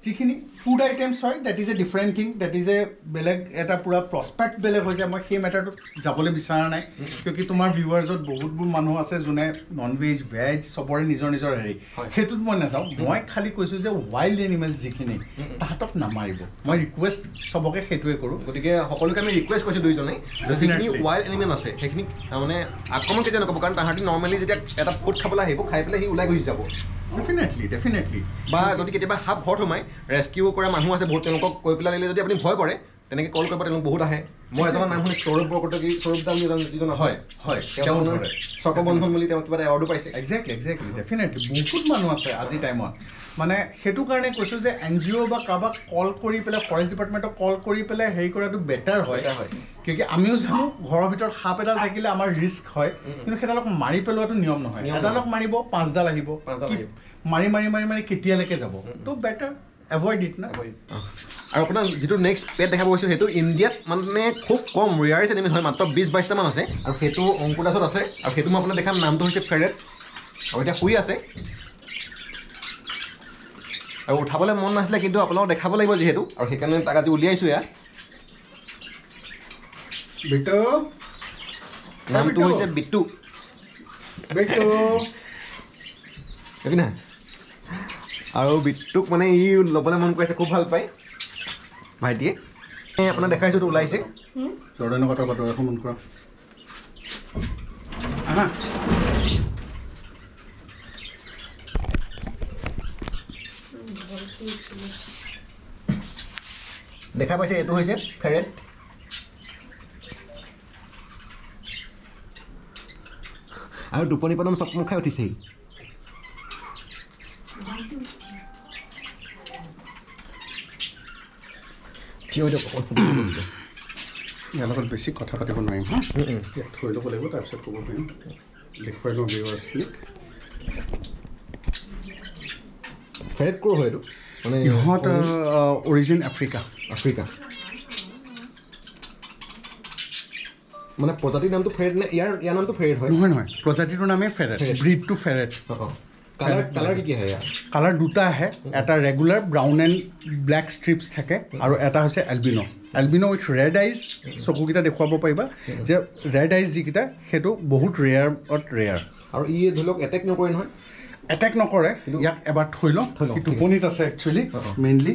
Speaker 2: যিখিনি ফুড আইটেমছ হয় that is a different thing that is a বেলেগ এটা পূৰা প্ৰস্পেক্ট বেলেগ হৈ যায়। মই সেই মেটাৰটোত যাবলৈ বিচৰা নাই। কিয় কি তোমাৰ ভিউৱাৰ্ছত বহুতবোৰ মানুহ আছে যোনে নন ভেজ ভেজ চবৰে নিজৰ নিজৰ হেৰি। সেইটোত মই নাযাওঁ। মই খালি কৈছোঁ যে ৱাইল্ড এনিমেলছ যিখিনি তাহাঁতক নামাৰিব। মই ৰিকুৱেষ্ট চবকে সেইটোৱে কৰোঁ।
Speaker 1: গতিকে সকলোকে আমি ৰিকুৱেষ্ট কৰিছোঁ দুইজনে যিখিনি. ৱাইল্ড এনিমেল আছে সেইখিনি মানে আক্ৰমণ কেতিয়া নকৰিব। কাৰণ তাহাঁতি নৰ্মেলি যেতিয়া এটা ফুড খাবলৈ আহিব খাই পেলাই সি ওলাই গুচি যাব।
Speaker 2: ডেফিনেটলি ডেফিনেটলি
Speaker 1: বা যদি কেতিয়াবা সাপ ঘৰত সোমাই ৰেস্কিউ কৰা মানুহ আছে বহুত তেওঁলোকক কৈ পেলাই দিলে যদি আপুনি ভয় কৰে তেনেকৈ কল কৰিব তেওঁলোক বহুত আহে। মই এজনৰ নাম শুনি সৌৰভ বৰকটকী সৌৰভ দাম যিজন
Speaker 2: হয়, হয়,
Speaker 1: তেওঁ। চক্ৰবন্ধন বুলি তেওঁ কিবা এটা এৱাৰ্ডো পাইছে।
Speaker 2: একজেক্টলি একজেক্টলি ডেফিনেটলি বহুত মানুহ আছে আজিৰ টাইমত মানে সেইটো কাৰণে কৈছোঁ যে এন জি অ' বা কাৰোবাক কল কৰি পেলাই ফৰেষ্ট ডিপাৰ্টমেণ্টক কল কৰি পেলাই হেৰি কৰাটো বেটাৰ হয়। কিয় কি আমিও জানো ঘৰৰ ভিতৰত সাপ এডাল থাকিলে আমাৰ ৰিস্ক হয়। কিন্তু সেইডালক মাৰি পেলোৱাটো নিয়ম নহয়। এডালক মাৰিব পাঁচডাল আহিব। মাৰি মাৰি মাৰি মাৰি কেতিয়ালৈকে যাব? ত' বেটাৰ এভইড ইট না
Speaker 1: আৰু আপোনাৰ যিটো নেক্সট পেট দেখাব গৈছোঁ সেইটো ইণ্ডিয়াত মানে খুব কম ৰেয়াৰেষ্ট এনিমেল হয় মাত্ৰ বিছ বাইছটামান আছে। আৰু সেইটো অংকুৰ দাসত আছে। আৰু সেইটো মই আপোনাক দেখাম নামটো হৈছে ফেৰেট আৰু এতিয়া শুই আছে। আৰু উঠাবলৈ মন নাছিলে কিন্তু আপোনালোকক দেখাব লাগিব যিহেতু। আৰু সেইকাৰণে তাক আজি উলিয়াইছোঁ ইয়াত
Speaker 2: বেটো
Speaker 1: নামটো হৈছে বিটু
Speaker 2: বেটো
Speaker 1: দেখিনা আৰু বিটুক মানে ই ল'বলৈ মন কৰিছে খুব ভাল পায়। ভাইটিয়ে। এই আপোনাক দেখাইছোঁ এইটো ওলাইছে।
Speaker 2: জৰ্ডানৰ কথা পাতো এখন মন কৰা। আহা।
Speaker 1: দেখা পাইছে এইটো হৈছে ফেৰেট আৰু টোপনি পদম চকমক খাই উঠিছেহি। থিয় হৈ দিয়ক অকণ।
Speaker 2: ইয়াৰ লগত বেছি কথা পাতিব নোৱাৰিম। হা ইয়াত থৈ ল'ব লাগিব তাৰপিছত ক'ব পাৰিম। দেখুৱাই লওঁ ভিউৱাৰ্ছখিনিক
Speaker 1: ফেৰেট ক'ৰ হয় এইটো। মানে
Speaker 2: ইহঁত অৰিজিন আফ্ৰিকা
Speaker 1: আফ্ৰিকা মানে প্ৰজাতিৰ নামটো ফেৰেট নে ইয়াৰ ইয়াৰ নামটো ফেৰেট হয়?
Speaker 2: নহয় নহয়। প্ৰজাতিটোৰ নামেই ফেৰেট
Speaker 1: ফেৰেট।
Speaker 2: ব্ৰিডটো ফেৰেট
Speaker 1: কালাৰ কালাৰ কি কি আহে
Speaker 2: কালাৰ দুটা আহে এটা regular brown and black stripes থাকে আৰু এটা হৈছে albino albino with red eyes চকুকেইটা দেখুৱাব পাৰিবা যে ৰেড আইজ যিকেইটা সেইটো বহুত ৰেয়াৰত ৰেয়াৰ
Speaker 1: আৰু ই ধৰি লওক এটেক নকৰে নহয়?
Speaker 2: এটেক নকৰে ইয়াক এবাৰ থৈ লওঁ।
Speaker 1: থৈ লওঁ,
Speaker 2: সি টোপনিত আছে। একচুৱেলি। মেইনলি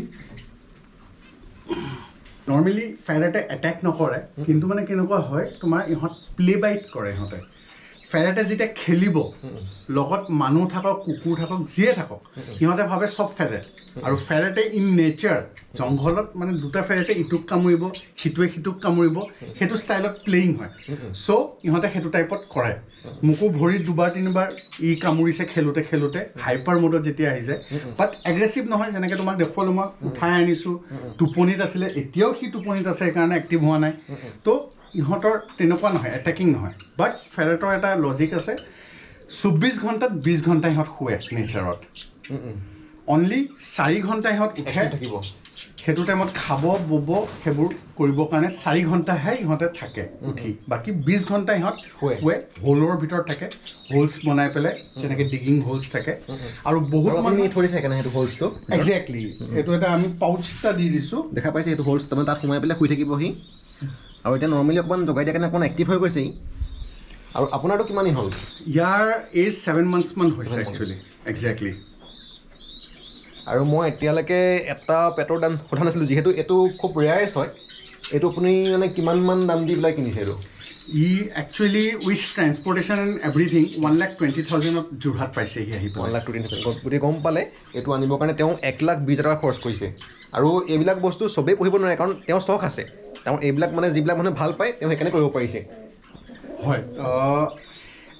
Speaker 2: নৰ্মেলি ফেৰেটে এটেক নকৰে কিন্তু মানে কেনেকুৱা হয় তোমাৰ ইহঁত প্লে বাইট কৰে ইহঁতে। ফেৰেটে যেতিয়া খেলিব লগত মানুহ থাকক কুকুৰ থাকক যিয়ে থাকক সিহঁতে ভাবে চব ফেৰেট আৰু ফেৰেটে ইন নেচাৰ জংঘলত মানে দুটা ফেৰেটে ইটোক কামুৰিব সিটোৱে সিটোক কামুৰিব সেইটো ষ্টাইলত প্লেয়িং হয়। চ' ইহঁতে সেইটো টাইপত কৰে। মোকো ভৰিত দুবাৰ তিনিবাৰ ই কামুৰিছে খেলোঁতে খেলোঁতে হাইপাৰ মোডত যেতিয়া আহিছে বাট এগ্ৰেছিভ নহয় যেনেকৈ তোমাক দেখুৱালোঁ মই উঠাই আনিছোঁ টোপনিত আছিলে এতিয়াও সি টোপনিত আছে সেইকাৰণে এক্টিভ হোৱা নাই। তো ইহঁতৰ তেনেকুৱা নহয় এটেকিং নহয়। বাট ফেৰেটৰ এটা লজিক আছে চৌব্বিছ ঘণ্টাত বিছ ঘণ্টা ইহঁত শুৱে নেচাৰত। অনলি চাৰি ঘণ্টা ইহঁত উঠে।
Speaker 1: থাকিব।
Speaker 2: সেইটো টাইমত খাব বব সেইবোৰ কৰিবৰ কাৰণে চাৰি ঘণ্টাহে ইহঁতে থাকে উঠি। বাকী বিছ ঘণ্টা ইহঁত
Speaker 1: শুৱে।
Speaker 2: হোলৰ ভিতৰত থাকে হোলছ বনাই পেলাই তেনেকৈ ডিগিং হোলছ থাকে। আৰু বহুত মানুহ
Speaker 1: আপুনি থৈ দিছে সেইকাৰণে সেইটো হোলছটো
Speaker 2: একজেক্টলি এইটো এটা আমি পাউচ এটা দি দিছোঁ।
Speaker 1: দেখা পাইছে সেইটো হোলছ তাৰমানে তাত সোমাই পেলাই শুই থাকিবহি আৰু এতিয়া নৰ্মেলি অকণমান জগাই দিয়া কাৰণে অকণমান এক্টিভ হৈ গৈছে ই আৰু আপোনাৰতো কিমান হ'ল?
Speaker 2: ইয়াৰ এইজ ছেভেন মান্থছমান হৈছে একচুৱেলি একজেক্টলি
Speaker 1: আৰু মই এতিয়ালৈকে এটা পেটৰ দাম সোধা নাছিলোঁ যিহেতু এইটো খুব ৰেয়াৰেষ্ট হয়। এইটো আপুনি মানে কিমানমান দাম দি পেলাই কিনিছে এইটো?
Speaker 2: ই actually with transportation and everything one lakh twenty থাউজেণ্ডত যোৰহাট পাইছেহি আহি
Speaker 1: ওৱান লাখ টুৱেণ্টি থাউজেণ্ড গতিকে গম পালে এইটো আনিবৰ কাৰণে তেওঁ এক লাখ বিছ হাজাৰ খৰচ কৰিছে। আৰু এইবিলাক বস্তু চবেই পঢ়িব নোৱাৰে কাৰণ তেওঁৰ চখ আছে। তেওঁ এইবিলাক মানে যিবিলাক মানুহে ভাল পায় তেওঁ সেইকাৰণে কৰিব পাৰিছে।
Speaker 2: হয়।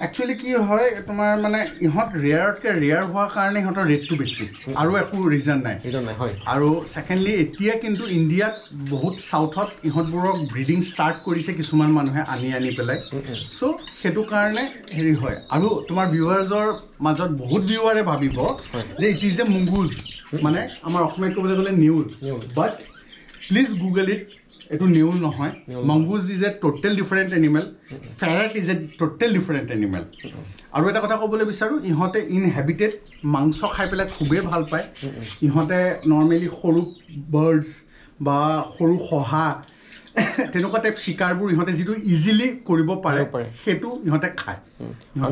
Speaker 2: একচুৱেলি কি হয় তোমাৰ মানে ইহঁত ৰেয়াৰতকৈ ৰেয়াৰ হোৱাৰ কাৰণে ইহঁতৰ ৰেটটো বেছি আৰু একো ৰিজন নাই।
Speaker 1: ৰিজন নাই হয়।
Speaker 2: আৰু ছেকেণ্ডলি এতিয়া কিন্তু ইণ্ডিয়াত বহুত চাউথত ইহঁতবোৰক ব্ৰিডিং ষ্টাৰ্ট কৰিছে কিছুমান মানুহে আনি আনি পেলাই। চ' সেইটো কাৰণে হেৰি হয়। আৰু তোমাৰ ভিউৱাৰ্ছৰ মাজত বহুত ভিউৱাৰে ভাবিব যে ইট ইজ এ মুগুজ মানে আমাৰ অসমীয়াত ক'বলৈ গ'লে নেউল। বাট প্লিজ গুগল ইট এইটো নেউল নহয়। Mongoose is a total different animal ferret is a total different animal আৰু এটা কথা ক'বলৈ বিচাৰোঁ ইহঁতে ইনহেবিটেড মাংস খাই পেলাই খুবেই ভাল পায়। ইহঁতে নৰ্মেলি সৰু বাৰ্ডছ বা সৰু শহা তেনেকুৱা টাইপ চিকাৰবোৰ ইহঁতে যিটো ইজিলি কৰিব পাৰে। সেইটো ইহঁতে খায়।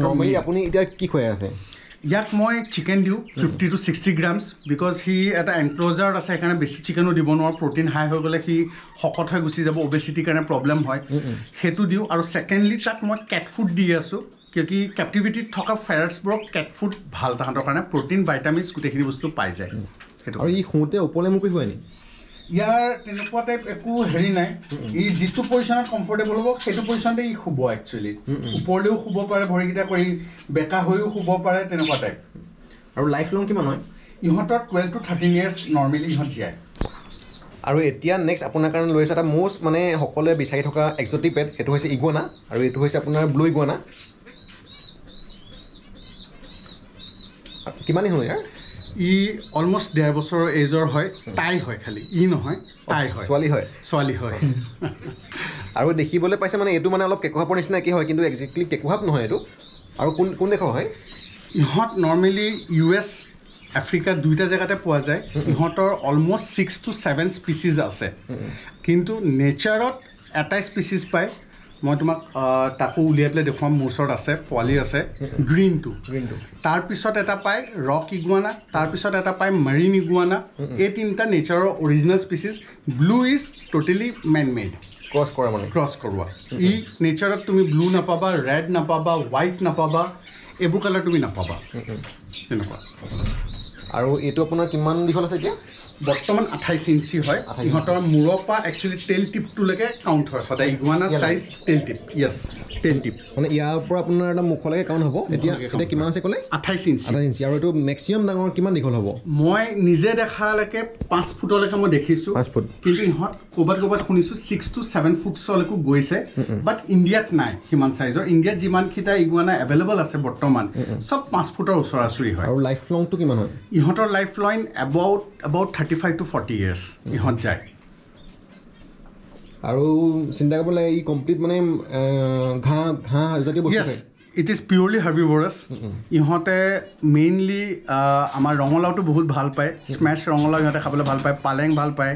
Speaker 1: নৰ্মেলি আপুনি এতিয়া কি খুৱাই আছে?
Speaker 2: ইয়াক মই চিকেন দিওঁ fifty to sixty grams because সি এটা এনক্ল'জাৰত আছে সেইকাৰণে বেছি চিকেনো দিব নোৱাৰোঁ প্ৰ'টিন হাই হৈ গ'লে সি শকত হৈ গুচি যাব অবেচিটিৰ কাৰণে প্ৰব্লেম হয়। সেইটো দিওঁ আৰু ছেকেণ্ডলি তাক মই কেট ফুড দি আছোঁ কিয় কি কেপটিভিটিত থকা ফেৰেটছবোৰক কেট ফুড ভাল তাহাঁতৰ কাৰণে প্ৰ'টিন ভাইটামিনছ গোটেইখিনি বস্তু পাই যায়। সেইটো
Speaker 1: আৰু ই শুওঁতে ওপৰলৈ মুখি শুৱে নি?
Speaker 2: ইয়াৰ তেনেকুৱা টাইপ একো হেৰি নাই। ই যিটো পজিশ্যনত কমফৰ্টেবল হ'ব সেইটো পজিশ্যনতে ই শুব একচুৱেলি ওপৰলৈও শুব পাৰে ভৰিকেইটা কৰি বেকা হৈও শুব পাৰে তেনেকুৱা টাইপ
Speaker 1: আৰু লাইফ লং কিমান হয়?
Speaker 2: ইহঁতৰ twelve to thirteen years normally ইহঁত জীয়াই।
Speaker 1: আৰু এতিয়া নেক্সট আপোনাৰ কাৰণে লৈ আহিছোঁ এটা মষ্ট মানে সকলোৱে বিচাৰি থকা এক্সটিক পেট সেইটো হৈছে ইগুৱানা আৰু এইটো হৈছে আপোনাৰ ব্লু ইগুৱানা কিমান দিন হ'ল ইয়াৰ?
Speaker 2: ই অলমষ্ট ডেৰ বছৰৰ এজৰ হয় তাই হয় খালি। ই নহয় তাই হয়।
Speaker 1: ছোৱালী হয়।
Speaker 2: ছোৱালী হয়।
Speaker 1: আৰু দেখিবলৈ পাইছে মানে এইটো মানে অলপ কেকুহাপৰ নিচিনাকৈ হয় কিন্তু একজেক্টলি কেকুহাপ নহয় এইটো। আৰু কোন কোন দেশৰ হয়?
Speaker 2: ইহঁত নৰ্মেলি ইউ এছ আফ্ৰিকা দুইটা জেগাতে পোৱা যায়। ইহঁতৰ almost six to seven species আছে। কিন্তু নেচাৰত এটাই স্পিচিছ পায় মই তোমাক তাকো উলিয়াই পেলাই দেখুৱাম মোৰ ওচৰত আছে পোৱালি আছে গ্ৰীণটো।
Speaker 1: গ্ৰীণটো।
Speaker 2: তাৰপিছত এটা পায় ৰক ইগুৱানা তাৰপিছত এটা পায় মাৰিন ইগুৱানা। এই তিনিটা নেচাৰৰ original species blue is totally man made
Speaker 1: cross কৰা মানে?
Speaker 2: ক্ৰছ কৰোৱা। ই নেচাৰত তুমি ব্লু নাপাবা ৰেড নাপাবা হোৱাইট নাপাবা এইবোৰ কালাৰ তুমি নাপাবা। তেনেকুৱা।
Speaker 1: আৰু এইটো আপোনাৰ কিমান দীঘল আছে এতিয়া?
Speaker 2: বৰ্তমান আঠাইছ ইঞ্চি হয়।
Speaker 1: 28
Speaker 2: ইহঁতৰ মূৰৰ পৰা একচুৱেলি তেল টিপটোলৈকে কাউণ্ট হয়। সদায় ইগুৱানা চাইজ তেল টিপ য়েছ টিপ
Speaker 1: মানে ইয়াৰ পৰা আপোনাৰ এটা মুখলৈকে কাউণ্ট হ'ব। এতিয়া এতিয়া কিমান আছে ক'লে?
Speaker 2: আঠাইছ ইঞ্চি।
Speaker 1: আধা ইঞ্চি। আৰু এইটো মেক্সিমাম ডাঙৰ কিমান দীঘল হ'ব?
Speaker 2: মই নিজে দেখালৈকে পাঁচ ফুটলৈকে মই দেখিছোঁ।
Speaker 1: পাঁচ ফুট।
Speaker 2: কিন্তু ইহঁত ক'ৰবাত ক'ৰবাত শুনিছোঁ ছিক্স টু ছেভেন ফুটছলৈকো গৈছে। বাট ইণ্ডিয়াত নাই সিমান চাইজৰ ইণ্ডিয়াত যিমানকেইটা ইগুৱানা এভেইলেবল আছে বৰ্তমান চব পাঁচ ফুটৰ ওচৰা ওচৰি হয়।
Speaker 1: আৰু লাইফ লংটো কিমান হয়?
Speaker 2: ইহঁতৰ life line about about thirty five to forty years ইহঁত যায়।
Speaker 1: আৰু চিন্তা কৰিব লাগে ই কমপ্লিট মানে ঘাঁহ ঘাঁহ জাতীয় বস্তু।
Speaker 2: ইট ইজ পিয়'ৰলি হাৰ্বিভৰাছ ইহঁতে মেইনলি আমাৰ ৰঙালাওটো বহুত ভাল পায়। স্মেছ ৰঙালাও ইহঁতে খাবলৈ ভাল পায় পালেং ভাল পায়।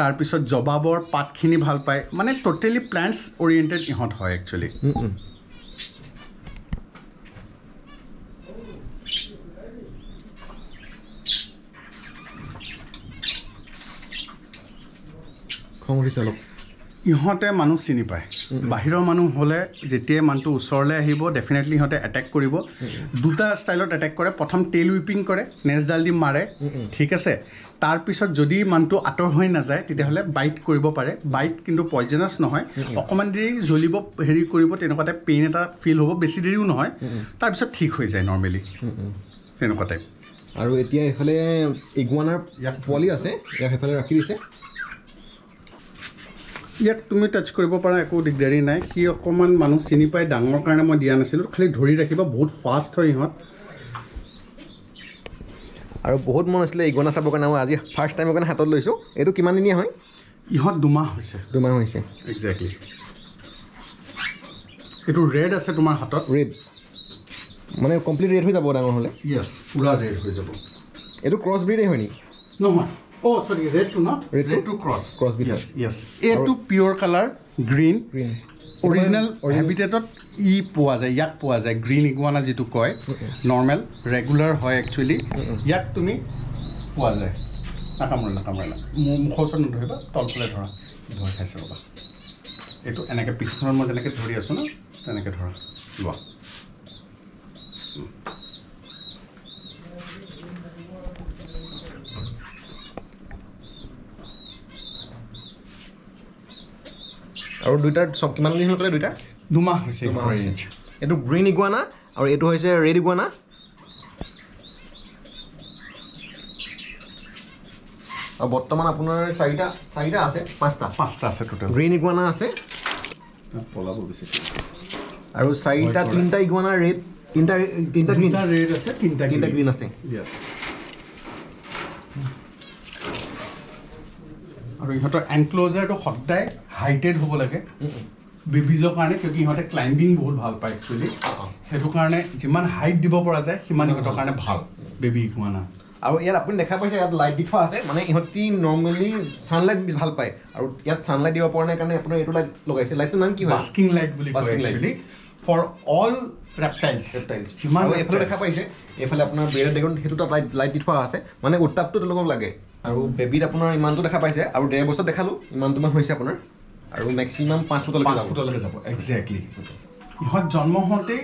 Speaker 2: তাৰপিছত জবাবৰ পাতখিনি ভাল পায়। মানে ট'টেলি প্লেণ্টছ অৰিয়েণ্টেড ইহঁত হয় একচুৱেলি।
Speaker 1: খং উঠিছে অলপ।
Speaker 2: ইহঁতে মানুহ চিনি পায়। বাহিৰৰ মানুহ হ'লে যেতিয়াই মানুহটো ওচৰলৈ আহিব ডেফিনেটলি ইহঁতে এটেক কৰিব। দুটা ষ্টাইলত এটেক কৰে। প্ৰথম টেইল উইপিং কৰে নেজডাল দি মাৰে। ঠিক আছে? তাৰপিছত যদি মানুহটো আঁতৰ হৈ নাযায় তেতিয়াহ'লে বাইট কৰিব পাৰে। বাইট কিন্তু পইজনাছ নহয়। অকণমান দেৰি জ্বলিব হেৰি কৰিব তেনেকুৱা টাইপ পেইন এটা ফিল হ'ব। বেছি দেৰিও নহয়। তাৰপিছত ঠিক হৈ যায় নৰ্মেলি তেনেকুৱা টাইপ
Speaker 1: আৰু এতিয়া এইফালে ইগুৱানাৰ পোৱালি আছে। ইয়াক সেইফালে ৰাখি দিছে।
Speaker 2: ইয়াক তুমি টাচ কৰিব পাৰা একো দিগদাৰী নাই। সি অকণমান মানুহ চিনি পাই ডাঙৰ কাৰণে মই দিয়া নাছিলোঁ খালি ধৰি ৰাখিবা বহুত ফাষ্ট হয় ইহঁত।
Speaker 1: আৰু বহুত মন আছিলে ইগনা চাবৰ কাৰণে মই আজি ফাৰ্ষ্ট টাইমৰ কাৰণে হাতত লৈছোঁ। এইটো কিমান দিনীয়া হয়?
Speaker 2: ইহঁত দুমাহ হৈছে।
Speaker 1: দুমাহ হৈছে।
Speaker 2: একজেক্টলি এইটো ৰেড আছে তোমাৰ হাতত।
Speaker 1: ৰেড মানে কমপ্লিট ৰেড হৈ যাব ডাঙৰ হ'লে?
Speaker 2: য়েছ পূৰা ৰেড হৈ যাব।
Speaker 1: এইটো ক্ৰছ ব্ৰিডেই হয় নেকি?
Speaker 2: নহয়। অ' চৰি ৰেডটো ন
Speaker 1: Red টো?
Speaker 2: ৰেডটো ক্ৰছ
Speaker 1: Cross. Breed
Speaker 2: য়েছ এইটো pure colour green
Speaker 1: green
Speaker 2: original হেবিটেটত ই পোৱা যায় ইয়াক পোৱা যায় গ্ৰীণ ইগুৱানা যিটো কয় নৰ্মেল ৰেগুলাৰ হয় একচুৱেলি ইয়াক তুমি পোৱা যায়। নাকামোৰে নাকামোৰে না মোৰ মুখৰ ওচৰত নধৰিবা তলফালে ধৰা। ভয় খাইছে ৰ'বা। এইটো এনেকৈ পিঠিখনত মই যেনেকৈ ধৰি আছোঁ ন তেনেকৈ ধৰা। লোৱা।
Speaker 1: আৰু দুইটাৰ চব কিমান দিন হ'ল ক'লে দুইটা?
Speaker 2: দুমাহ হৈছে।
Speaker 1: দুমাহ হৈছে।
Speaker 2: range।
Speaker 1: এইটো গ্ৰীণ ইগুৱানা আৰু এইটো হৈছে ৰেড ইগুৱানা আৰু বৰ্তমান আপোনাৰ চাৰিটা চাৰিটা আছে পাঁচটা।
Speaker 2: পাঁচটা আছে টোটেল
Speaker 1: গ্ৰীণ ইগুৱানা আছে।
Speaker 2: পলাব বেছি।
Speaker 1: আৰু চাৰিটা তিনিটা ইগুৱানা ৰেড তিনিটা তিনিটা গ্ৰীণ
Speaker 2: তিনিটা ৰেড আছে তিনিটা
Speaker 1: তিনিটা গ্ৰীণ আছে।
Speaker 2: আৰু ইহঁতৰ এনক্ল'জাৰটো সদায় হাইটেড হ'ব লাগে। বেবিজৰ কাৰণে কিয় কি ইহঁতে ক্লাইম্বিং বহুত ভাল পায় একচুৱেলি সেইটো কাৰণে যিমান হাইট দিব পৰা যায় সিমান ইহঁতৰ কাৰণে ভাল বেবী ইগুৱানা
Speaker 1: আৰু ইয়াত আপুনি দেখা পাইছে ইয়াত লাইট দি থোৱা আছে। মানে ইহঁতি নৰ্মেলি ছানলাইট ভাল পায়। আৰু ইয়াত ছানলাইট দিব পৰা নাই কাৰণে আপোনাৰ এইটো লাইট লগাইছে। লাইটটোৰ নাম কি হয়?
Speaker 2: বাস্কিং লাইট বুলি কয়. একচুৱেলি ফৰ অল ৰেপটাইলছ যিমান
Speaker 1: আৰু এইফালে দেখা পাইছে এইফালে আপোনাৰ বেলেগ ডেগন সেইটো তাত লাইট লাইট দি থোৱা আছে। মানে উত্তাপটো তেওঁলোকক লাগে। আৰু বেবীত আপোনাৰ ইমানটো দেখা পাইছে আৰু ডেৰ বছৰ দেখালোঁ ইমানটোমান হৈছে আপোনাৰ আৰু মেক্সিমাম পাঁচ ফুটলৈকে
Speaker 2: পাঁচ ফুটলৈকে যাব একজেক্টলি ইহঁত জন্ম হওঁতেই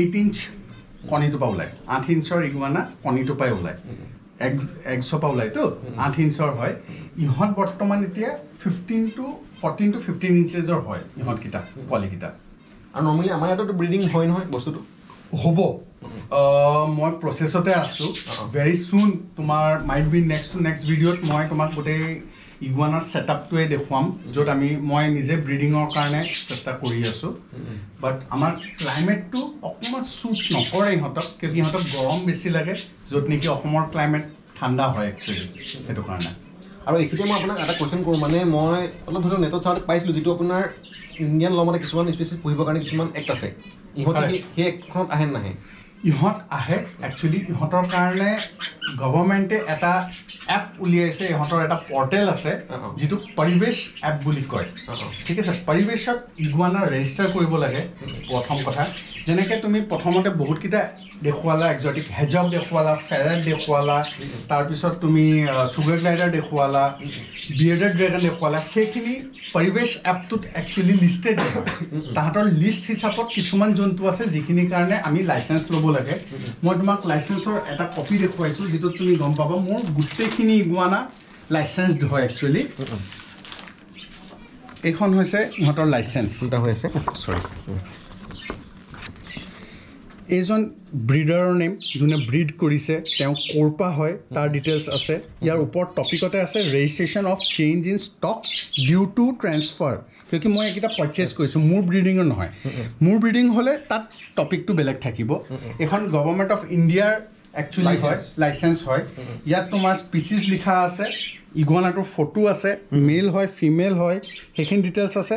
Speaker 2: এইট ইঞ্চ কণীটোৰ পৰা ওলায়। আঠ ইঞ্চৰ ইগুৱানা কণীটোৰ পৰাই ওলায়। এগ এগছৰ পৰা ওলায়তো আঠ ইঞ্চৰ হয়। ইহঁত বৰ্তমান এতিয়া fifteen to fourteen to fifteen ইঞ্চেজৰ হয় ইহঁতকেইটা পোৱালিকেইটা।
Speaker 1: আৰু নৰ্মেলি আমাৰ ইয়াতো ব্ৰিডিং হয় নহয় বস্তুটো?
Speaker 2: হ'ব। মই প্ৰচেছতে আছোঁ। ভেৰি চুন তোমাৰ might be next to next ভিডিঅ'ত মই তোমাক গোটেই ইগুৱানাৰ ছেটআপটোৱে দেখুৱাম য'ত আমি মই নিজে ব্ৰিডিঙৰ কাৰণে চেষ্টা কৰি আছোঁ। বাট আমাৰ ক্লাইমেটটো অকণমান শ্বুট নকৰে ইহঁতক কিয় ইহঁতক গৰম বেছি লাগে য'ত নেকি অসমৰ ক্লাইমেট ঠাণ্ডা হয় একচুৱেলি সেইটো কাৰণে।
Speaker 1: আৰু এইখিনিতে মই আপোনাক এটা কুৱেশ্যন কৰোঁ মানে মই অলপ ধৰি লওক নেটত চাওঁতে পাইছিলোঁ যিটো আপোনাৰ ইণ্ডিয়ান লমতে কিছুমান স্পেচিছ পঢ়িবৰ কাৰণে কিছুমান এক্ট আছে। ইহঁতে। সেই- এক্টখনত আহে নাহে?
Speaker 2: ইহঁত আহে একচুৱেলি ইহঁতৰ কাৰণে গভৰ্ণমেণ্টে এটা এপ উলিয়াইছে ইহঁতৰ এটা পৰ্টেল আছে
Speaker 1: অ।
Speaker 2: যিটো পৰিৱেশ এপ বুলি কয়
Speaker 1: অ।
Speaker 2: ঠিক আছে পৰিৱেশত ইগুৱানা ৰেজিষ্টাৰ কৰিব লাগে প্ৰথম কথা যেনেকৈ তুমি প্ৰথমতে বহুতকেইটা দেখুৱালা একজটিক হেজক দেখুৱালা ফেৰেট দেখুৱালা তাৰপিছত তুমি চুগাৰ গ্লাইডাৰ দেখুৱালা বিয়েৰ্ডেড ড্ৰেগন দেখুৱালা সেইখিনি পৰিৱেশ এপটোত একচুৱেলি লিষ্টেড তাহাঁতৰ লিষ্ট হিচাপত কিছুমান জন্তু আছে যিখিনিৰ কাৰণে আমি লাইচেঞ্চ ল'ব লাগে। মই তোমাক লাইচেঞ্চৰ এটা কপি দেখুৱাইছোঁ যিটোত তুমি গম পাবা মোৰ গোটেইখিনি ইগুৱানা লাইচেঞ্চড হয় একচুৱেলি এইখন হৈছে ইহঁতৰ লাইচেঞ্চ
Speaker 1: হৈ আছে।
Speaker 2: চৰি এইজন ব্ৰিডাৰৰ নেম যোনে ব্ৰিড কৰিছে তেওঁ ক'ৰ পৰা হয় তাৰ ডিটেইলছ আছে। ইয়াৰ ওপৰত টপিকতে আছে registration of change in stock due to transfer কিয় কি মই এইকেইটা পাৰ্চেছ কৰিছোঁ মোৰ ব্ৰিডিঙৰ নহয়। মোৰ ব্ৰিডিং হ'লে তাত টপিকটো বেলেগ থাকিব। এইখন গভৰ্ণমেণ্ট অফ ইণ্ডিয়াৰ একচুৱেলি হয়. লাইচেঞ্চ হয়। ইয়াত তোমাৰ স্পিচিছ লিখা আছে ইগুৱানাটোৰ ফটো আছে মেল হয় ফিমেল হয় সেইখিনি ডিটেইলছ আছে।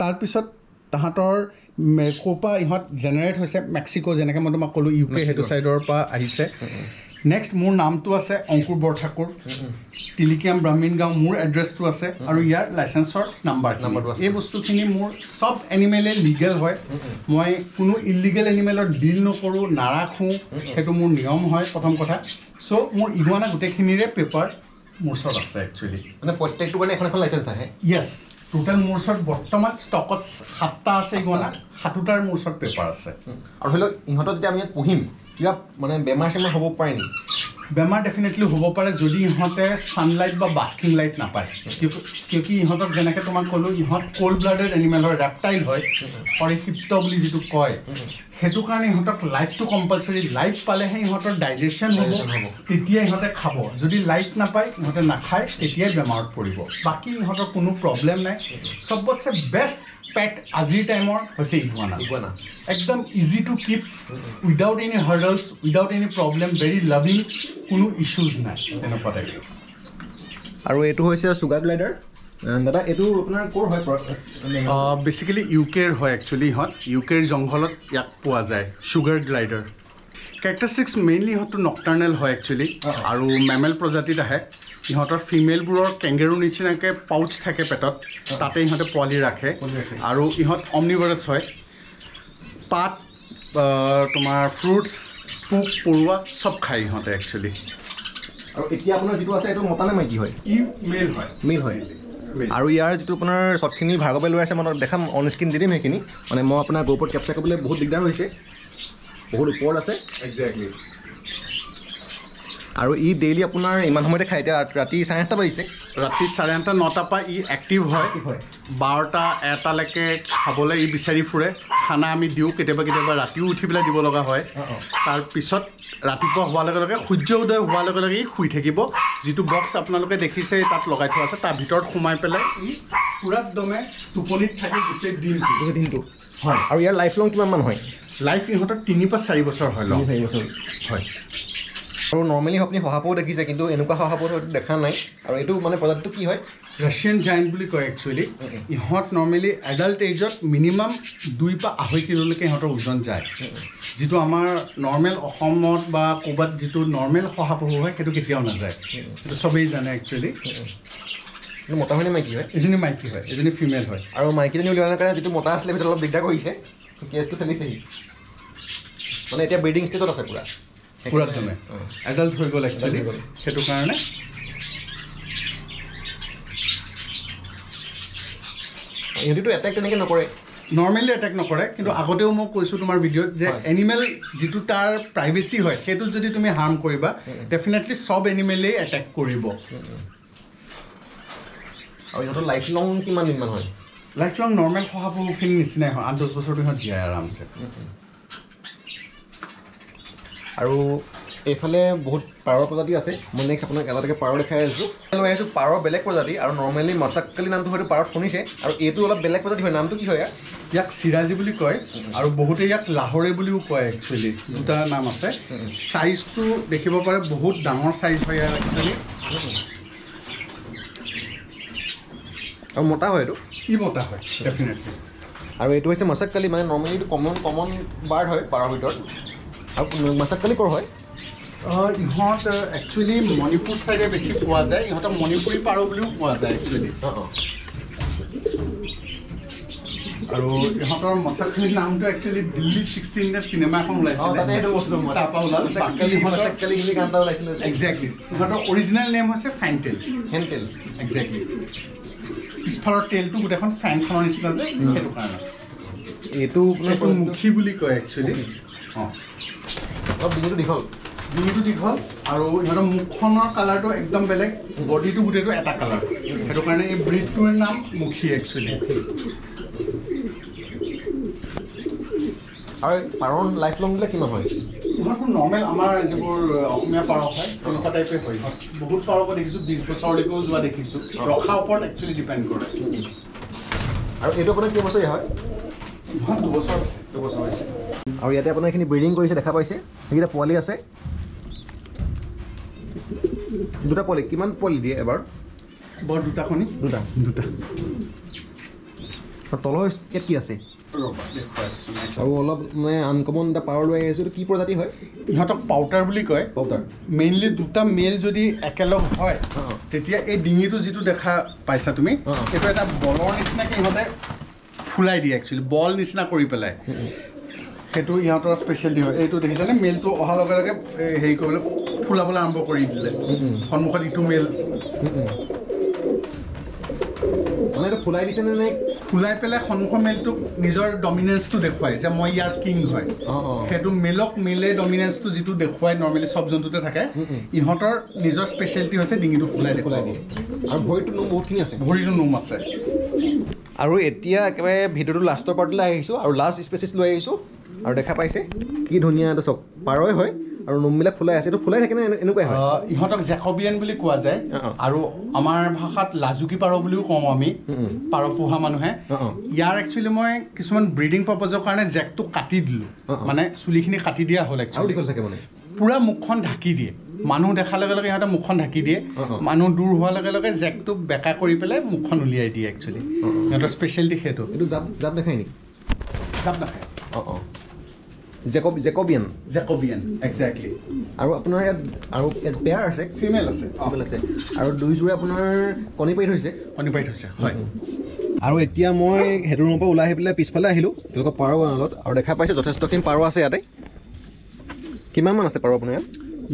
Speaker 2: তাৰপিছত তাহাঁতৰ ক'ৰ পৰা ইহঁত জেনেৰেট হৈছে মেক্সিকো যেনেকৈ মই তোমাক ক'লোঁ ইউ কে সেইটো ছাইডৰ পৰা আহিছে। নেক্সট মোৰ নামটো আছে অংকুৰ বৰঠাকুৰ। তিলিকিয়াম ব্ৰাহ্মীণ গাঁও মোৰ এড্ৰেছটো আছে আৰু ইয়াৰ লাইচেঞ্চৰ নাম্বাৰ
Speaker 1: নাম্বাৰটো।
Speaker 2: এই বস্তুখিনি মোৰ চব এনিমেলে লিগেল হয়। মই কোনো ইলিগেল এনিমেলৰ ডিল নকৰোঁ নাৰাখোঁ সেইটো মোৰ নিয়ম হয় প্ৰথম কথা। চ' মোৰ ইগুৱানা গোটেইখিনিৰে পেপাৰ মোৰ ওচৰত আছে একচুৱেলি
Speaker 1: মানে প্ৰত্যেকটো কাৰণে এখন এখন লাইচেঞ্চ আহে?
Speaker 2: য়েছ টোটেল মোৰ ওচৰত বৰ্তমান ষ্টকত সাতটা আছে ইগুৱানা সাতোটাৰ মোৰ ওচৰত পেপাৰ আছে।
Speaker 1: আৰু ধৰি লওক ইহঁতক যেতিয়া আমি পুহিম কিবা মানে বেমাৰ চেমাৰ হ'ব পাৰে নেকি?
Speaker 2: বেমাৰ ডেফিনেটলি হ'ব পাৰে যদি ইহঁতে ছানলাইট বা বাস্কিং লাইট নাপায়। কিয় কি ইহঁতক যেনেকৈ তোমাক ক'লোঁ ইহঁত ক'ল্ড ব্লাডেড এনিমেল হয় ৰেপটাইল হয় সৰিক্ষিপ্ত বুলি যিটো কয় সেইটো কাৰণে ইহঁতক লাইটটো কম্পালচৰি লাইট পালেহে ইহঁতৰ ডাইজেশ্যন হ'ব। তেতিয়া ইহঁতে খাব। যদি লাইট নাপায় ইহঁতে নাখায় তেতিয়াই বেমাৰত পৰিব। বাকী ইহঁতৰ কোনো প্ৰব্লেম নাই। চবতছে বেষ্ট পেট আজিৰ টাইমৰ হৈছে ইগুৱানা
Speaker 1: ইগুৱানা
Speaker 2: একদম easy to keep without any hurdles without any problem very loving কোনো ইছ্যুজ নাই। তেনেকুৱা টাইপ
Speaker 1: আৰু এইটো হৈছে চুগাৰ গ্লাইডাৰ দাদা এইটো আপোনাৰ ক'ৰ হয়
Speaker 2: বেচিকেলি ইউ কেৰ হয় একচুৱেলি ইহঁত। ইউ কেৰ জংঘলত ইয়াক পোৱা যায় চুগাৰ গ্লাইডাৰ কেৰেক্টাৰিষ্টিক্স মেইনলি ইহঁতটো নকটাৰ্নেল হয় একচুৱেলি আৰু মেমেল প্ৰজাতিত আহে। ইহঁতৰ ফিমেলবোৰৰ কেংগেৰুৰ নিচিনাকৈ পাউচ থাকে পেটত তাতে ইহঁতে পোৱালি ৰাখে। আৰু ইহঁত অমনিভাৰাছ হয়। পাত তোমাৰ ফ্ৰুটছ পোক পৰুৱা চব খায় ইহঁতে একচুৱেলি
Speaker 1: আৰু এতিয়া আপোনাৰ যিটো আছে এইটো মতা নে মাইকী হয়?
Speaker 2: ই মেল হয়।
Speaker 1: মেইল হয়। আৰু ইয়াৰ যিটো আপোনাৰ শ্বটখিনি ভাৰ্গৱে লৈ আছে মই দেখাম অন স্ক্ৰীন দি দিম সেইখিনি। মানে মই আপোনাৰ গ্ৰুপত কেপচাৰ কৰিবলৈ বহুত দিগদাৰ হৈছে। বহুত ওপৰত আছে।
Speaker 2: একজেক্টলি
Speaker 1: আৰু ই ডেইলি আপোনাৰ ইমান সময়তে খায় এতিয়া ৰাতি চাৰে আঠটা বাজিছে।
Speaker 2: ৰাতি চাৰে আঠটা নটাৰ পৰা ই এক্টিভ হয়।
Speaker 1: হয়।
Speaker 2: বাৰটা এটালৈকে খাবলৈ ই বিচাৰি ফুৰে। খানা আমি দিওঁ কেতিয়াবা কেতিয়াবা ৰাতিও উঠি পেলাই দিব লগা হয়। তাৰপিছত ৰাতিপুৱা হোৱাৰ লগে লগে সূৰ্য উদয় হোৱাৰ লগে লগে ই শুই থাকিব। যিটো বক্স আপোনালোকে দেখিছে তাত লগাই থোৱা আছে তাৰ ভিতৰত সোমাই পেলাই ই পূৰা দমে টোপনিত থাকি গোটেই দিনটো।
Speaker 1: গোটেই দিনটো।
Speaker 2: হয়।
Speaker 1: আৰু ইয়াৰ লাইফ লং কিমান মান হয়?
Speaker 2: লাইফ ইহঁতৰ তিনি পৰা চাৰি বছৰ হয় লগ
Speaker 1: চাৰি বছৰ।
Speaker 2: হয়।
Speaker 1: আৰু নৰ্মেলি আপুনি শহাপহু দেখিছে কিন্তু এনেকুৱা শহাপহু হয়তো দেখা নাই। আৰু এইটো মানে প্ৰজাতিটো কি হয়?
Speaker 2: ৰাছিয়ান জাইণ্ট বুলি কয় একচুৱেলি ইহঁত নৰ্মেলি এডাল্ট এইজত মিনিমাম দুই পৰা আঢ়ৈ কিলোলৈকে ইহঁতৰ ওজন যায়। যিটো আমাৰ নৰ্মেল অসমত বা ক'ৰবাত যিটো নৰ্মেল শহাপহু হয় সেইটো কেতিয়াও নাযায়। সেইটো চবেই জানে একচুৱেলি
Speaker 1: মতা হয় নে মাইকী হয়?
Speaker 2: এজনী মাইকী হয় এজনী ফিমেল হয়।
Speaker 1: আৰু মাইকীজনী উলিওৱাৰ কাৰণে যিটো মতা আছিলে সেইটো অলপ দিগদাৰ কৰিছে। কেছটো ঠেলিছেহি। মানে এতিয়া ব্ৰিডিং ষ্টেজত আছে পূৰা।
Speaker 2: পূৰা জমে
Speaker 1: অঁ।
Speaker 2: এডাল্ট হৈ গ'ল। একচুৱেলি। সেইটো কাৰণে
Speaker 1: ইহঁতিতো এটেক তেনেকৈ নকৰে।
Speaker 2: নৰ্মেলি এটেক নকৰে কিন্তু আগতেও মই কৈছোঁ তোমাৰ ভিডিঅ'ত যে। এনিমেল যিটো তাৰ প্ৰাইভেচি হয় সেইটোত যদি তুমি হাৰ্ম কৰিবা ডেফিনেটলি চব এনিমেলেই এটেক কৰিব।
Speaker 1: আৰু ইহঁতৰ লাইফ লং কিমান দিনমান হয়?
Speaker 2: লাইফ লং নৰ্মেল শহাপহুখিনিৰ নিচিনাই হয় আঠ দহ বছৰটো ইহঁত জীয়াই আৰামছে।
Speaker 1: আৰু এইফালে বহুত পাৰৰ প্ৰজাতি আছে। মই নেক্সট আপোনাক এটা এটাকৈ পাৰ দেখাই আছোঁ। লৈ আহিছোঁ পাৰৰ বেলেগ প্ৰজাতি আৰু নৰ্মেলি মাছাকালি নামটো হয়তো পাৰত শুনিছে। আৰু এইটো অলপ বেলেগ প্ৰজাতি হয়। নামটো কি হয় ইয়াৰ?
Speaker 2: ইয়াক চিৰাজী বুলি কয় আৰু বহুতে ইয়াক লাহৰে বুলিও কয় একচুৱেলি দুটা নাম আছে। চাইজটো দেখিব পাৰে বহুত ডাঙৰ চাইজ হয় ইয়াৰ একচুৱেলি
Speaker 1: আৰু মতা হয় এইটো?
Speaker 2: ই মতা হয় ডেফিনেটলি
Speaker 1: আৰু এইটো হৈছে মাছাকালি মানে নৰ্মেলি এইটো কমন কমন বাৰ্ড হয় পাৰৰ ভিতৰত। আৰু মাছাকালি ক'ৰ হয়?
Speaker 2: ইহঁত একচুৱেলি মণিপুৰ চাইডে বেছি পোৱা যায়। ইহঁতক মণিপুৰী পাৰ বুলিও পোৱা যায় একচুৱেলি আৰু ইহঁতৰ মচাখালীৰ নামটো একচুৱেলি দিল্লী ছিক্সটিন চিনেমা এখন ওলাইছিলে ইহঁতৰ একজেক্টলি অৰিজিনেল নেম হৈছে ফেণ্টেল
Speaker 1: হেণ্টেল
Speaker 2: একজেক্টলি পিছফালৰ তেলটো গোটেইখন ফেনখনৰ নিচিনা যে সেইটো কাৰণে।
Speaker 1: এইটো
Speaker 2: মুখী বুলি কয় একচুৱেলি অঁ।
Speaker 1: অলপ ডিঙিটো দীঘল।
Speaker 2: ডিঙিটো দীঘল আৰু ইহঁতৰ মুখখনৰ কালাৰটো একদম বেলেগ বডিটো গোটেইটো এটা কালাৰ সেইটো কাৰণে এই ব্ৰিডটোৰ নাম মুখী একচুৱেলি
Speaker 1: আৰু পাৰৰ লাইফ লংবিলাক কিমান হয়?
Speaker 2: ইহঁতবোৰ নৰ্মেল আমাৰ যিবোৰ অসমীয়া পাৰ হয় তেনেকুৱা টাইপে হয়। বহুত পাৰক দেখিছোঁ বিছ বছৰলৈকেও যোৱা দেখিছোঁ। ৰখাৰ ওপৰত একচুৱেলি ডিপেণ্ড কৰে।
Speaker 1: আৰু এইটো আপোনাৰ কেইবছৰীয়া হয়?
Speaker 2: ইহঁত দুবছৰ আছে
Speaker 1: দুবছৰ হৈছে। আৰু ইয়াতে আপোনাৰ এইখিনি ব্ৰিডিং কৰিছে দেখা পাইছে? সেইকেইটা পোৱালি আছে। দুটা পোৱালি কিমান পোৱালি দিয়ে এবাৰ?
Speaker 2: বৰ দুটা কণী।
Speaker 1: দুটা
Speaker 2: দুটা।
Speaker 1: তলৰ ইয়াত কি আছে। আৰু অলপ মানে আনকমন এটা পাৱাৰ লৈ আহিছোঁ কি প্ৰজাতি হয়?
Speaker 2: ইহঁতক পাউটাৰ বুলি কয়।
Speaker 1: পাউটাৰ
Speaker 2: মেইনলি দুটা মেল যদি একেলগ হয়। তেতিয়া এই ডিঙিটো যিটো দেখা পাইছা তুমি
Speaker 1: অঁ।
Speaker 2: এইটো এটা বলৰ নিচিনাকৈ ইহঁতে ফুলাই দিয়ে একচুৱেলি বল নিচিনা কৰি পেলাই। সেইটো ইহঁতৰ স্পেচিয়েলিটি হয়। এইটো দেখিছানে? মেলটো অহাৰ লগে লগে হেৰি কৰিবলৈ ফুলাবলৈ আৰম্ভ কৰি দিলে। সন্মুখত ইটো মেল
Speaker 1: মানে এইটো ফুলাই দিছেনে নে
Speaker 2: ফুলাই পেলাই সন্মুখৰ মেলটোক নিজৰ ডমিনেঞ্চটো দেখুৱাই যে মই ইয়াৰ কিং হয়। সেইটো মেলক মেলে ডমিনেঞ্চটো যিটো দেখুৱাই নৰ্মেলি চব জন্তুতে থাকে। ইহঁতৰ নিজৰ স্পেচিয়েলিটি হৈছে ডিঙিটো ফুলাই
Speaker 1: ফুলাই
Speaker 2: দেখুৱাই
Speaker 1: দিয়ে। আৰু ভৰিটো নোম বহুতখিনি আছে।
Speaker 2: ভৰিটো নোম আছে।
Speaker 1: আৰু এতিয়া একেবাৰে ভিডিঅ'টো লাষ্টৰ পাৰ্টলৈ আহিছোঁ আৰু লাষ্ট স্পেচিছ লৈ আহিছোঁ। আৰু দেখা পাইছে? কি ধুনীয়া এইটো চাওক পাৰই হয় আৰু নোমবিলাক ফুলাই আছে। এইটো ফুলাই থাকে নে এনে- এনেকুৱাই হয়?
Speaker 2: ইহঁতক জেকবিয়ান বুলি কোৱা যায়। আৰু আমাৰ ভাষাত লাজুকী পাৰ বুলিও কওঁ আমি। পাৰ পোহা মানুহে। ইয়াৰ একচুৱেলি মই কিছুমান ব্ৰিডিং পাৰ্পজৰ কাৰণে জেকটো কাটি দিলোঁ। মানে চুলিখিনি কাটি দিয়া হ'ল একচুৱেলি
Speaker 1: থাকে মানে?
Speaker 2: পূৰা মুখখন ঢাকি দিয়ে। মানুহ দেখাৰ লগে লগে সিহঁতে মুখখন ঢাকি দিয়ে। মানুহ দূৰ হোৱাৰ লগে লগে জেকটো বেকা কৰি পেলাই মুখখন উলিয়াই দিয়ে একচুৱেলি সিহঁতৰ স্পেচিয়েলিটি সেইটো।
Speaker 1: এইটো জাপ জাপ দেখাই নেকি?
Speaker 2: জাপ নাখায়
Speaker 1: অঁ অঁ। জেকব জেকবিয়ান
Speaker 2: জেকবিয়ান একজেক্টলি
Speaker 1: আৰু আপোনাৰ ইয়াত আৰু ইয়াত পেয়াৰ আছে।
Speaker 2: ফিমেল আছে
Speaker 1: ফিমেল আছে। আৰু দুইযোৰে আপোনাৰ কণী পাৰি থৈছে।
Speaker 2: কণী পাৰি থৈছে হয়।
Speaker 1: আৰু এতিয়া মই সেইটো ৰুমৰ পৰা ওলাই আহি পেলাই পিছফালে আহিলোঁ। তেওঁলোকৰ পাৰ গঁৰালত আৰু দেখা পাইছোঁ যথেষ্টখিনি পাৰ আছে ইয়াতে। কিমানমান আছে পাৰ আপোনাৰ ইয়াত?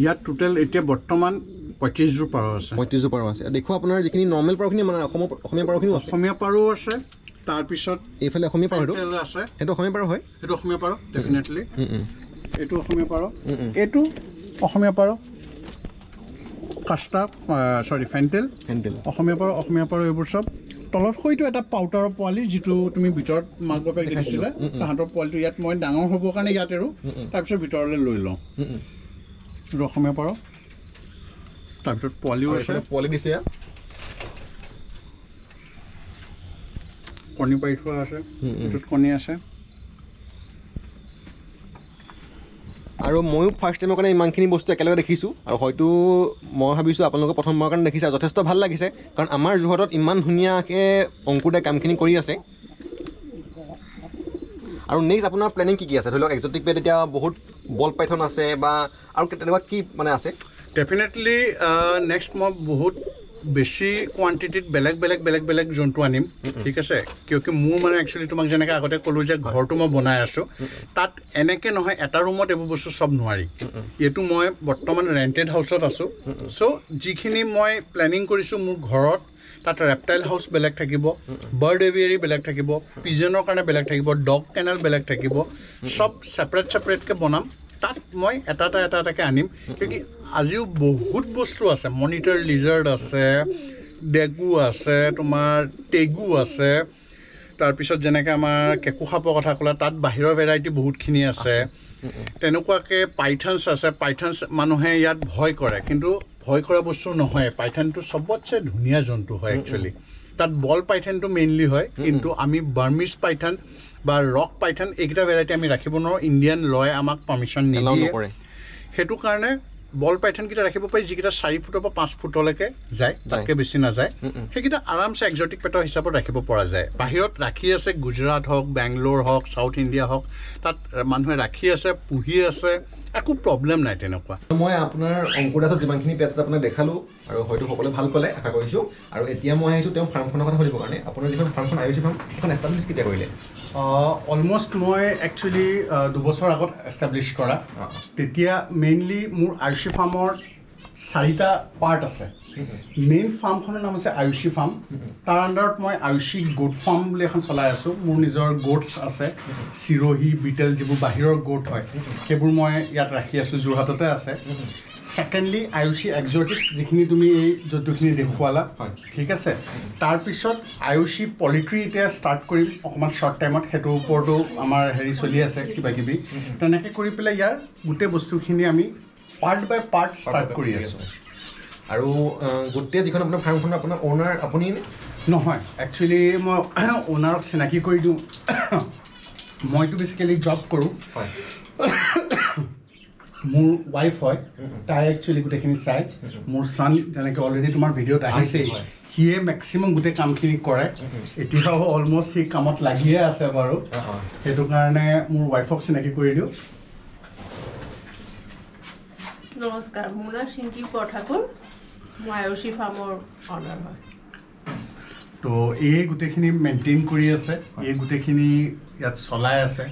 Speaker 2: ইয়াত টোটেল এতিয়া বৰ্তমান পঁয়ত্ৰিছযোৰ পাৰ আছে।
Speaker 1: পঁয়ত্ৰিছযোৰ পাৰ আছে। দেখোঁ আপোনাৰ যিখিনি নৰ্মেল পাৰখিনি মানে অসমৰ অসমীয়া পাৰখিনিও
Speaker 2: অসমীয়া পাৰো আছে। তাৰপিছত
Speaker 1: এইফালে অসমীয়া পাৰ
Speaker 2: আছে।
Speaker 1: সেইটো অসমীয়া পাৰ হয়?
Speaker 2: সেইটো অসমীয়া পাৰ ডেফিনেটলি এইটো অসমীয়া পাৰ। এইটো অসমীয়া পাৰ। কাষ্টা চৰি ফেণ্টেল।
Speaker 1: হেণ্ডেল
Speaker 2: অসমীয়া পাৰ অসমীয়া পাৰ এইবোৰ চব। তলত সৈটো এটা পাউটাৰৰ পোৱালি যিটো তুমি ভিতৰত মাক বাপেক দেখিছিলা তাহাঁতৰ পোৱালিটো ইয়াত মই ডাঙৰ হ'বৰ কাৰণে ইয়াত এৰো তাৰপিছত ভিতৰলৈ লৈ লওঁ। এইটো অসমীয়া পাৰ। তাৰপিছত পোৱালিও আছে।
Speaker 1: পোৱালি দিছে ইয়াত?
Speaker 2: কণী পাৰি থোৱা আছে। এইটোত কণী আছে।
Speaker 1: আৰু ময়ো ফাৰ্ষ্ট টাইমৰ কাৰণে ইমানখিনি বস্তু একেলগে দেখিছোঁ আৰু হয়তো মই ভাবিছোঁ আপোনালোকে প্ৰথমবাৰৰ কাৰণে দেখিছে যথেষ্ট ভাল লাগিছে কাৰণ আমাৰ যোৰহাটত ইমান ধুনীয়াকৈ অংকুৰে কামখিনি কৰি আছে। আৰু নেক্সট আপোনাৰ প্লেনিং কি কি আছে? ধৰি লওক একজটিক পেড এতিয়া বহুত বল পাইথন আছে বা আৰু তেনেকুৱা কি মানে আছে?
Speaker 2: ডেফিনেটলি নেক্সট মই বহুত বেছি কোৱান্টিটিত বেলেগ বেলেগ বেলেগ বেলেগ জন্তু আনিম ঠিক আছে? কিয় কি মোৰ মানে একচুৱেলি তোমাক যেনেকৈ আগতে ক'লোঁ যে ঘৰটো মই বনাই আছোঁ তাত এনেকৈ নহয় এটা ৰুমত এইবোৰ বস্তু চব নোৱাৰি। এইটো মই বৰ্তমান ৰেণ্টেড হাউচত আছোঁ। চ' যিখিনি মই প্লেনিং কৰিছোঁ মোৰ ঘৰত তাত ৰেপটাইল হাউচ বেলেগ থাকিব বাৰ্ড এভিয়াৰী বেলেগ থাকিব পিজনৰ কাৰণে বেলেগ থাকিব ডগ কেনেল বেলেগ থাকিব চব ছেপাৰেট ছেপাৰেটকৈ বনাম। তাত মই এটা এটা এটা এটাকৈ আনিম। কিয় আজিও বহুত বস্তু আছে। মনিটৰ লিজাৰ্ড আছে ডেগু আছে তোমাৰ টেগু আছে। তাৰপিছত যেনেকৈ আমাৰ কেঁকু সাপৰ কথা ক'লা তাত বাহিৰৰ ভেৰাইটি বহুতখিনি আছে। তেনেকুৱাকৈ পাইথনছ আছে। পাইথনছ মানুহে ইয়াত ভয় কৰে। কিন্তু ভয় কৰা বস্তু নহয়। পাইথনটো চবতছে ধুনীয়া জন্তু হয় একচুৱেলি তাত বল পাইথনটো মেইনলি হয়। কিন্তু আমি বাৰ্মিজ পাইথন বা ৰক পাইথন এইকেইটা ভেৰাইটি আমি ৰাখিব নোৱাৰোঁ। ইণ্ডিয়ান লয়ে আমাক পাৰ্মিশ্যন নিদিয়ে। সেইটো কাৰণে বল পাইথনকেইটা ৰাখিব পাৰি যিকেইটা চাৰি ফুটৰ পৰা পাঁচ ফুটলৈকে যায় তাতকৈ বেছি নাযায়। সেইকেইটা আৰামছে একজটিক পেটৰ হিচাপত ৰাখিব পৰা যায়। বাহিৰত ৰাখি আছে গুজৰাট হওক বেংগলোৰ হওক চাউথ ইণ্ডিয়া হওক তাত মানুহে ৰাখি আছে পুহি আছে একো প্ৰব্লেম নাই তেনেকুৱা।
Speaker 1: মই আপোনাৰ অংকুৰ দাসত যিমানখিনি পেটছ আপোনাক দেখালোঁ আৰু হয়তো সকলোৱে ভাল পালে আশা কৰিছোঁ। আৰু এতিয়া মই আহিছোঁ তেওঁ ফাৰ্মখনৰ কথা সুধিবৰ কাৰণে। আপোনাৰ যিখন ফাৰ্মখন আয়ুষী ফাৰ্ম সেইখন এষ্টাব্লিছ কেতিয়া কৰিলে?
Speaker 2: অলমষ্ট মই একচুৱেলি দুবছৰ আগত এষ্টাব্লিছ কৰা। তেতিয়া মেইনলি মোৰ আয়ুষী ফাৰ্মৰ চাৰিটা পাৰ্ট আছে। মেইন ফাৰ্মখনৰ নাম হৈছে আয়ুষী ফাৰ্ম তাৰ আণ্ডাৰত মই আয়ুষী গোট ফাৰ্ম বুলি এখন চলাই আছোঁ। মোৰ নিজৰ গোটছ আছে। চিৰহী বিটেল যিবোৰ বাহিৰৰ গোট হয় সেইবোৰ মই ইয়াত ৰাখি আছোঁ যোৰহাটতে আছে। ছেকেণ্ডলি আয়ুষী এক্সটিক্স যিখিনি তুমি এই জন্তুখিনি দেখুৱালা
Speaker 1: হয়।
Speaker 2: ঠিক আছে? তাৰপিছত আয়ুষী পলিট্ৰি এতিয়া ষ্টাৰ্ট কৰিম অকণমান শ্বৰ্ট টাইমত সেইটোৰ ওপৰতো আমাৰ হেৰি চলি আছে কিবা কিবি তেনেকৈ কৰি পেলাই ইয়াৰ গোটেই বস্তুখিনি আমি পাৰ্ট বাই পাৰ্ট ষ্টাৰ্ট কৰি আছোঁ।
Speaker 1: আৰু গোটেই যিখন আপোনাৰ ফাৰ্মখনৰ আপোনাৰ অ'নাৰ আপুনি?
Speaker 2: নহয় একচুৱেলি মই অ'নাৰক চিনাকি কৰি দিওঁ। মইতো বেচিকেলি জব কৰোঁ।
Speaker 1: হয়।
Speaker 2: মোৰ ৱাইফ হয় তাই একচুৱেলি গোটেইখিনি চাই। মোৰ ছান যেনেকৈ অলৰেডি তোমাৰ ভিডিঅ'ত আহিছেই
Speaker 1: হয়।
Speaker 2: সিয়ে মেক্সিমাম গোটেই কামখিনি কৰে। এতিয়াও অলমষ্ট সি কামত লাগিয়ে আছে বাৰু। সেইটো কাৰণে মোৰ ৱাইফক চিনাকি কৰি দিওঁ।
Speaker 3: নমস্কাৰ মোৰ নাম চিংকি বৰঠাকুৰ মই আয়ুষী ফাৰ্মৰ অনাৰ হয়।
Speaker 2: তো এই গোটেইখিনি মেইনটেইন কৰি আছে। এই গোটেইখিনি ইয়াত চলাই আছে।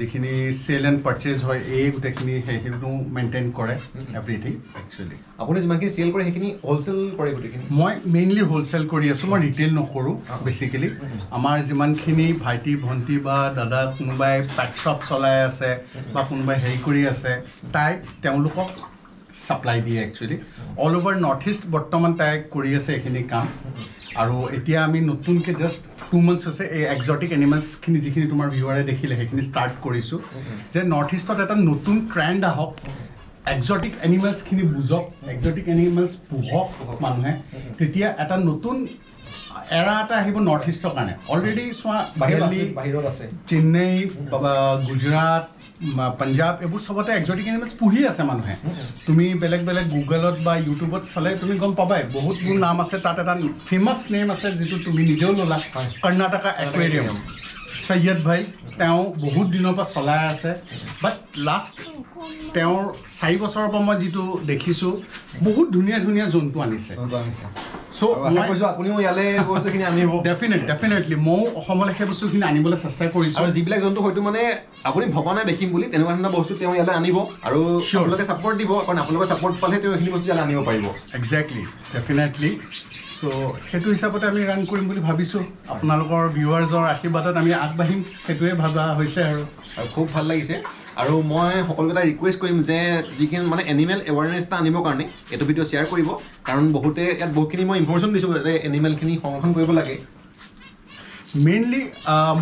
Speaker 2: যিখিনি চেল এণ্ড পাৰ্চেজ হয় এই গোটেইখিনি সেইখিনিও মেইনটেইন কৰে এভৰিথিং একচুৱেলি
Speaker 1: আপুনি যিমানখিনি চেল কৰে সেইখিনি হ'লচেল কৰে গোটেইখিনি?
Speaker 2: মই মেইনলি হ'লচেল কৰি আছোঁ মই ৰিটেইল নকৰোঁ বেচিকেলি আমাৰ যিমানখিনি ভাইটি ভণ্টি বা দাদা কোনোবাই পেট শ্বপ চলাই আছে বা কোনোবাই হেৰি কৰি আছে তাই তেওঁলোকক ছাপ্লাই দিয়ে actually all over north east বৰ্তমান তাই কৰি আছে এইখিনি কাম। আৰু এতিয়া আমি নতুনকৈ জাষ্ট মান্থছ হৈছে এই এক্সটিক এনিমেলছখিনি যিখিনি তোমাৰ ভিউৱাৰে দেখিলে সেইখিনি ষ্টাৰ্ট কৰিছোঁ। যে নৰ্থ ইষ্টত এটা নতুন ট্ৰেণ্ড আহক এক্সটিক এনিমেলছখিনি বুজক এক্সটিক এনিমেলছ পোহক মানুহে তেতিয়া এটা নতুন এৰা এটা আহিব নৰ্থ ইষ্টৰ কাৰণে। অলৰেডি চোৱা
Speaker 1: বাহিৰত আছে আছে।
Speaker 2: চেন্নাই গুজৰাট পাঞ্জাৱ এইবোৰ চবতে একজটিক এনিমেলছ পুহি আছে মানুহে। তুমি বেলেগ বেলেগ গুগলত বা ইউটিউবত চালে তুমি গম পাবাই বহুতবোৰ নাম আছে তাত এটা ফেমাছ নেম আছে যিটো তুমি নিজেও ল'লা। কৰ্ণাটকা একুৱেৰিয়াম সৈয়দ ভাই তেওঁ বহুত দিনৰ পৰা চলাই আছে। বাট লাষ্ট তেওঁৰ চাৰি বছৰৰ পৰা মই যিটো দেখিছোঁ বহুত ধুনীয়া ধুনীয়া জন্তু আনিছে। চ'
Speaker 1: আশা কৰিছোঁ আপুনিও ইয়ালৈ বস্তুখিনি আনিব।
Speaker 2: ডেফিনেট ডেফিনেটলি ময়ো অসমলৈ সেই বস্তুখিনি আনিবলৈ চেষ্টা কৰিছোঁ।
Speaker 1: আৰু যিবিলাক জন্তু হয়তো মানে আপুনি ভবা নাই দেখিম বুলি তেনেকুৱা ধৰণৰ বস্তু তেওঁ ইয়ালৈ আনিব। আৰু. আপোনালোকে ছাপৰ্ট দিব কাৰণ আপোনালোকৰ ছাপৰ্ট পালেহে তেওঁ এইখিনি বস্তু ইয়ালৈ আনিব পাৰিব।
Speaker 2: একজেক্টলি ডেফিনেটলি চ' সেইটো হিচাপতে আমি ৰান কৰিম বুলি ভাবিছোঁ। আপোনালোকৰ ভিউৱাৰ্ছৰ আশীৰ্বাদত আমি আগবাঢ়িম সেইটোৱে ভবা হৈছে আৰু।
Speaker 1: আৰু খুব ভাল লাগিছে। আৰু মই সকলোকে ৰিকুৱেষ্ট কৰিম যে যিখিনি মানে এনিমেল এৱাৰনেছ এটা আনিবৰ কাৰণে এইটো ভিডিঅ' শ্বেয়াৰ কৰিব। কাৰণ বহুতে ইয়াত বহুতখিনি মই ইনফৰ্মেশ্যন দিছোঁ যাতে এনিমেলখিনি সংৰক্ষণ কৰিব লাগে।
Speaker 2: মেইনলি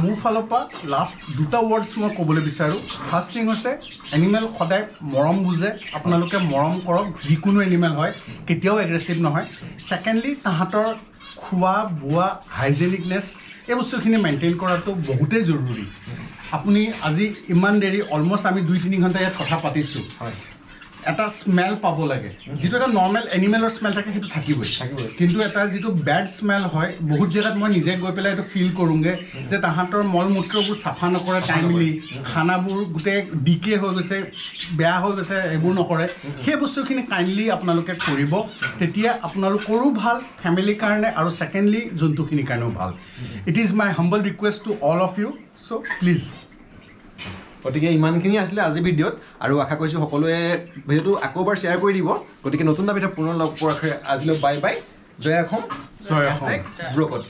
Speaker 2: মোৰ ফালৰ পৰা লাষ্ট দুটা ৱৰ্ডছ মই ক'বলৈ বিচাৰোঁ। ফাৰ্ষ্ট থিং হৈছে এনিমেল সদায় মৰম বুজে। আপোনালোকে মৰম কৰক যিকোনো এনিমেল হয় কেতিয়াও এগ্ৰেছিভ নহয়। ছেকেণ্ডলি তাহাঁতৰ খোৱা বোৱা হাইজেনিকনেছ এই বস্তুখিনি মেইনটেইন কৰাটো বহুতেই জৰুৰী। আপুনি আজি ইমান দেৰি অলমষ্ট আমি দুই তিনি ঘণ্টা ইয়াত কথা পাতিছোঁ।
Speaker 1: হয়।
Speaker 2: এটা স্মেল পাব লাগে। যিটো এটা নৰ্মেল এনিমেলৰ স্মেল থাকে সেইটো থাকিবই।
Speaker 1: থাকিবই।
Speaker 2: কিন্তু এটা যিটো বেড স্মেল হয় বহুত জেগাত মই নিজে গৈ পেলাই এইটো ফিল কৰোঁগৈ যে তাহাঁতৰ মল মূত্ৰবোৰ চাফা নকৰে। টাইমলি খানাবোৰ গোটেই ডিকে হৈ গৈছে বেয়া হৈ গৈছে এইবোৰ নকৰে। সেই বস্তুখিনি কাইণ্ডলি আপোনালোকে কৰিব। তেতিয়া আপোনালোকৰো ভাল ফেমিলিৰ কাৰণে আৰু ছেকেণ্ডলি জন্তুখিনিৰ কাৰণেও ভাল। It is my humble request to all of you so' please
Speaker 1: গতিকে ইমানখিনি আছিলে আজি ভিডিঅ'ত আৰু আশা কৰিছোঁ সকলোৱে ভিডিঅ'টো আকৌ এবাৰ শ্বেয়াৰ কৰি দিব গতিকে নতুন এটা ভিডিঅ' পুনৰ লগ পোৱাৰ আজিলৈ বাই বাই জয় অসম।
Speaker 2: জয় অসম।
Speaker 1: ব্ৰকত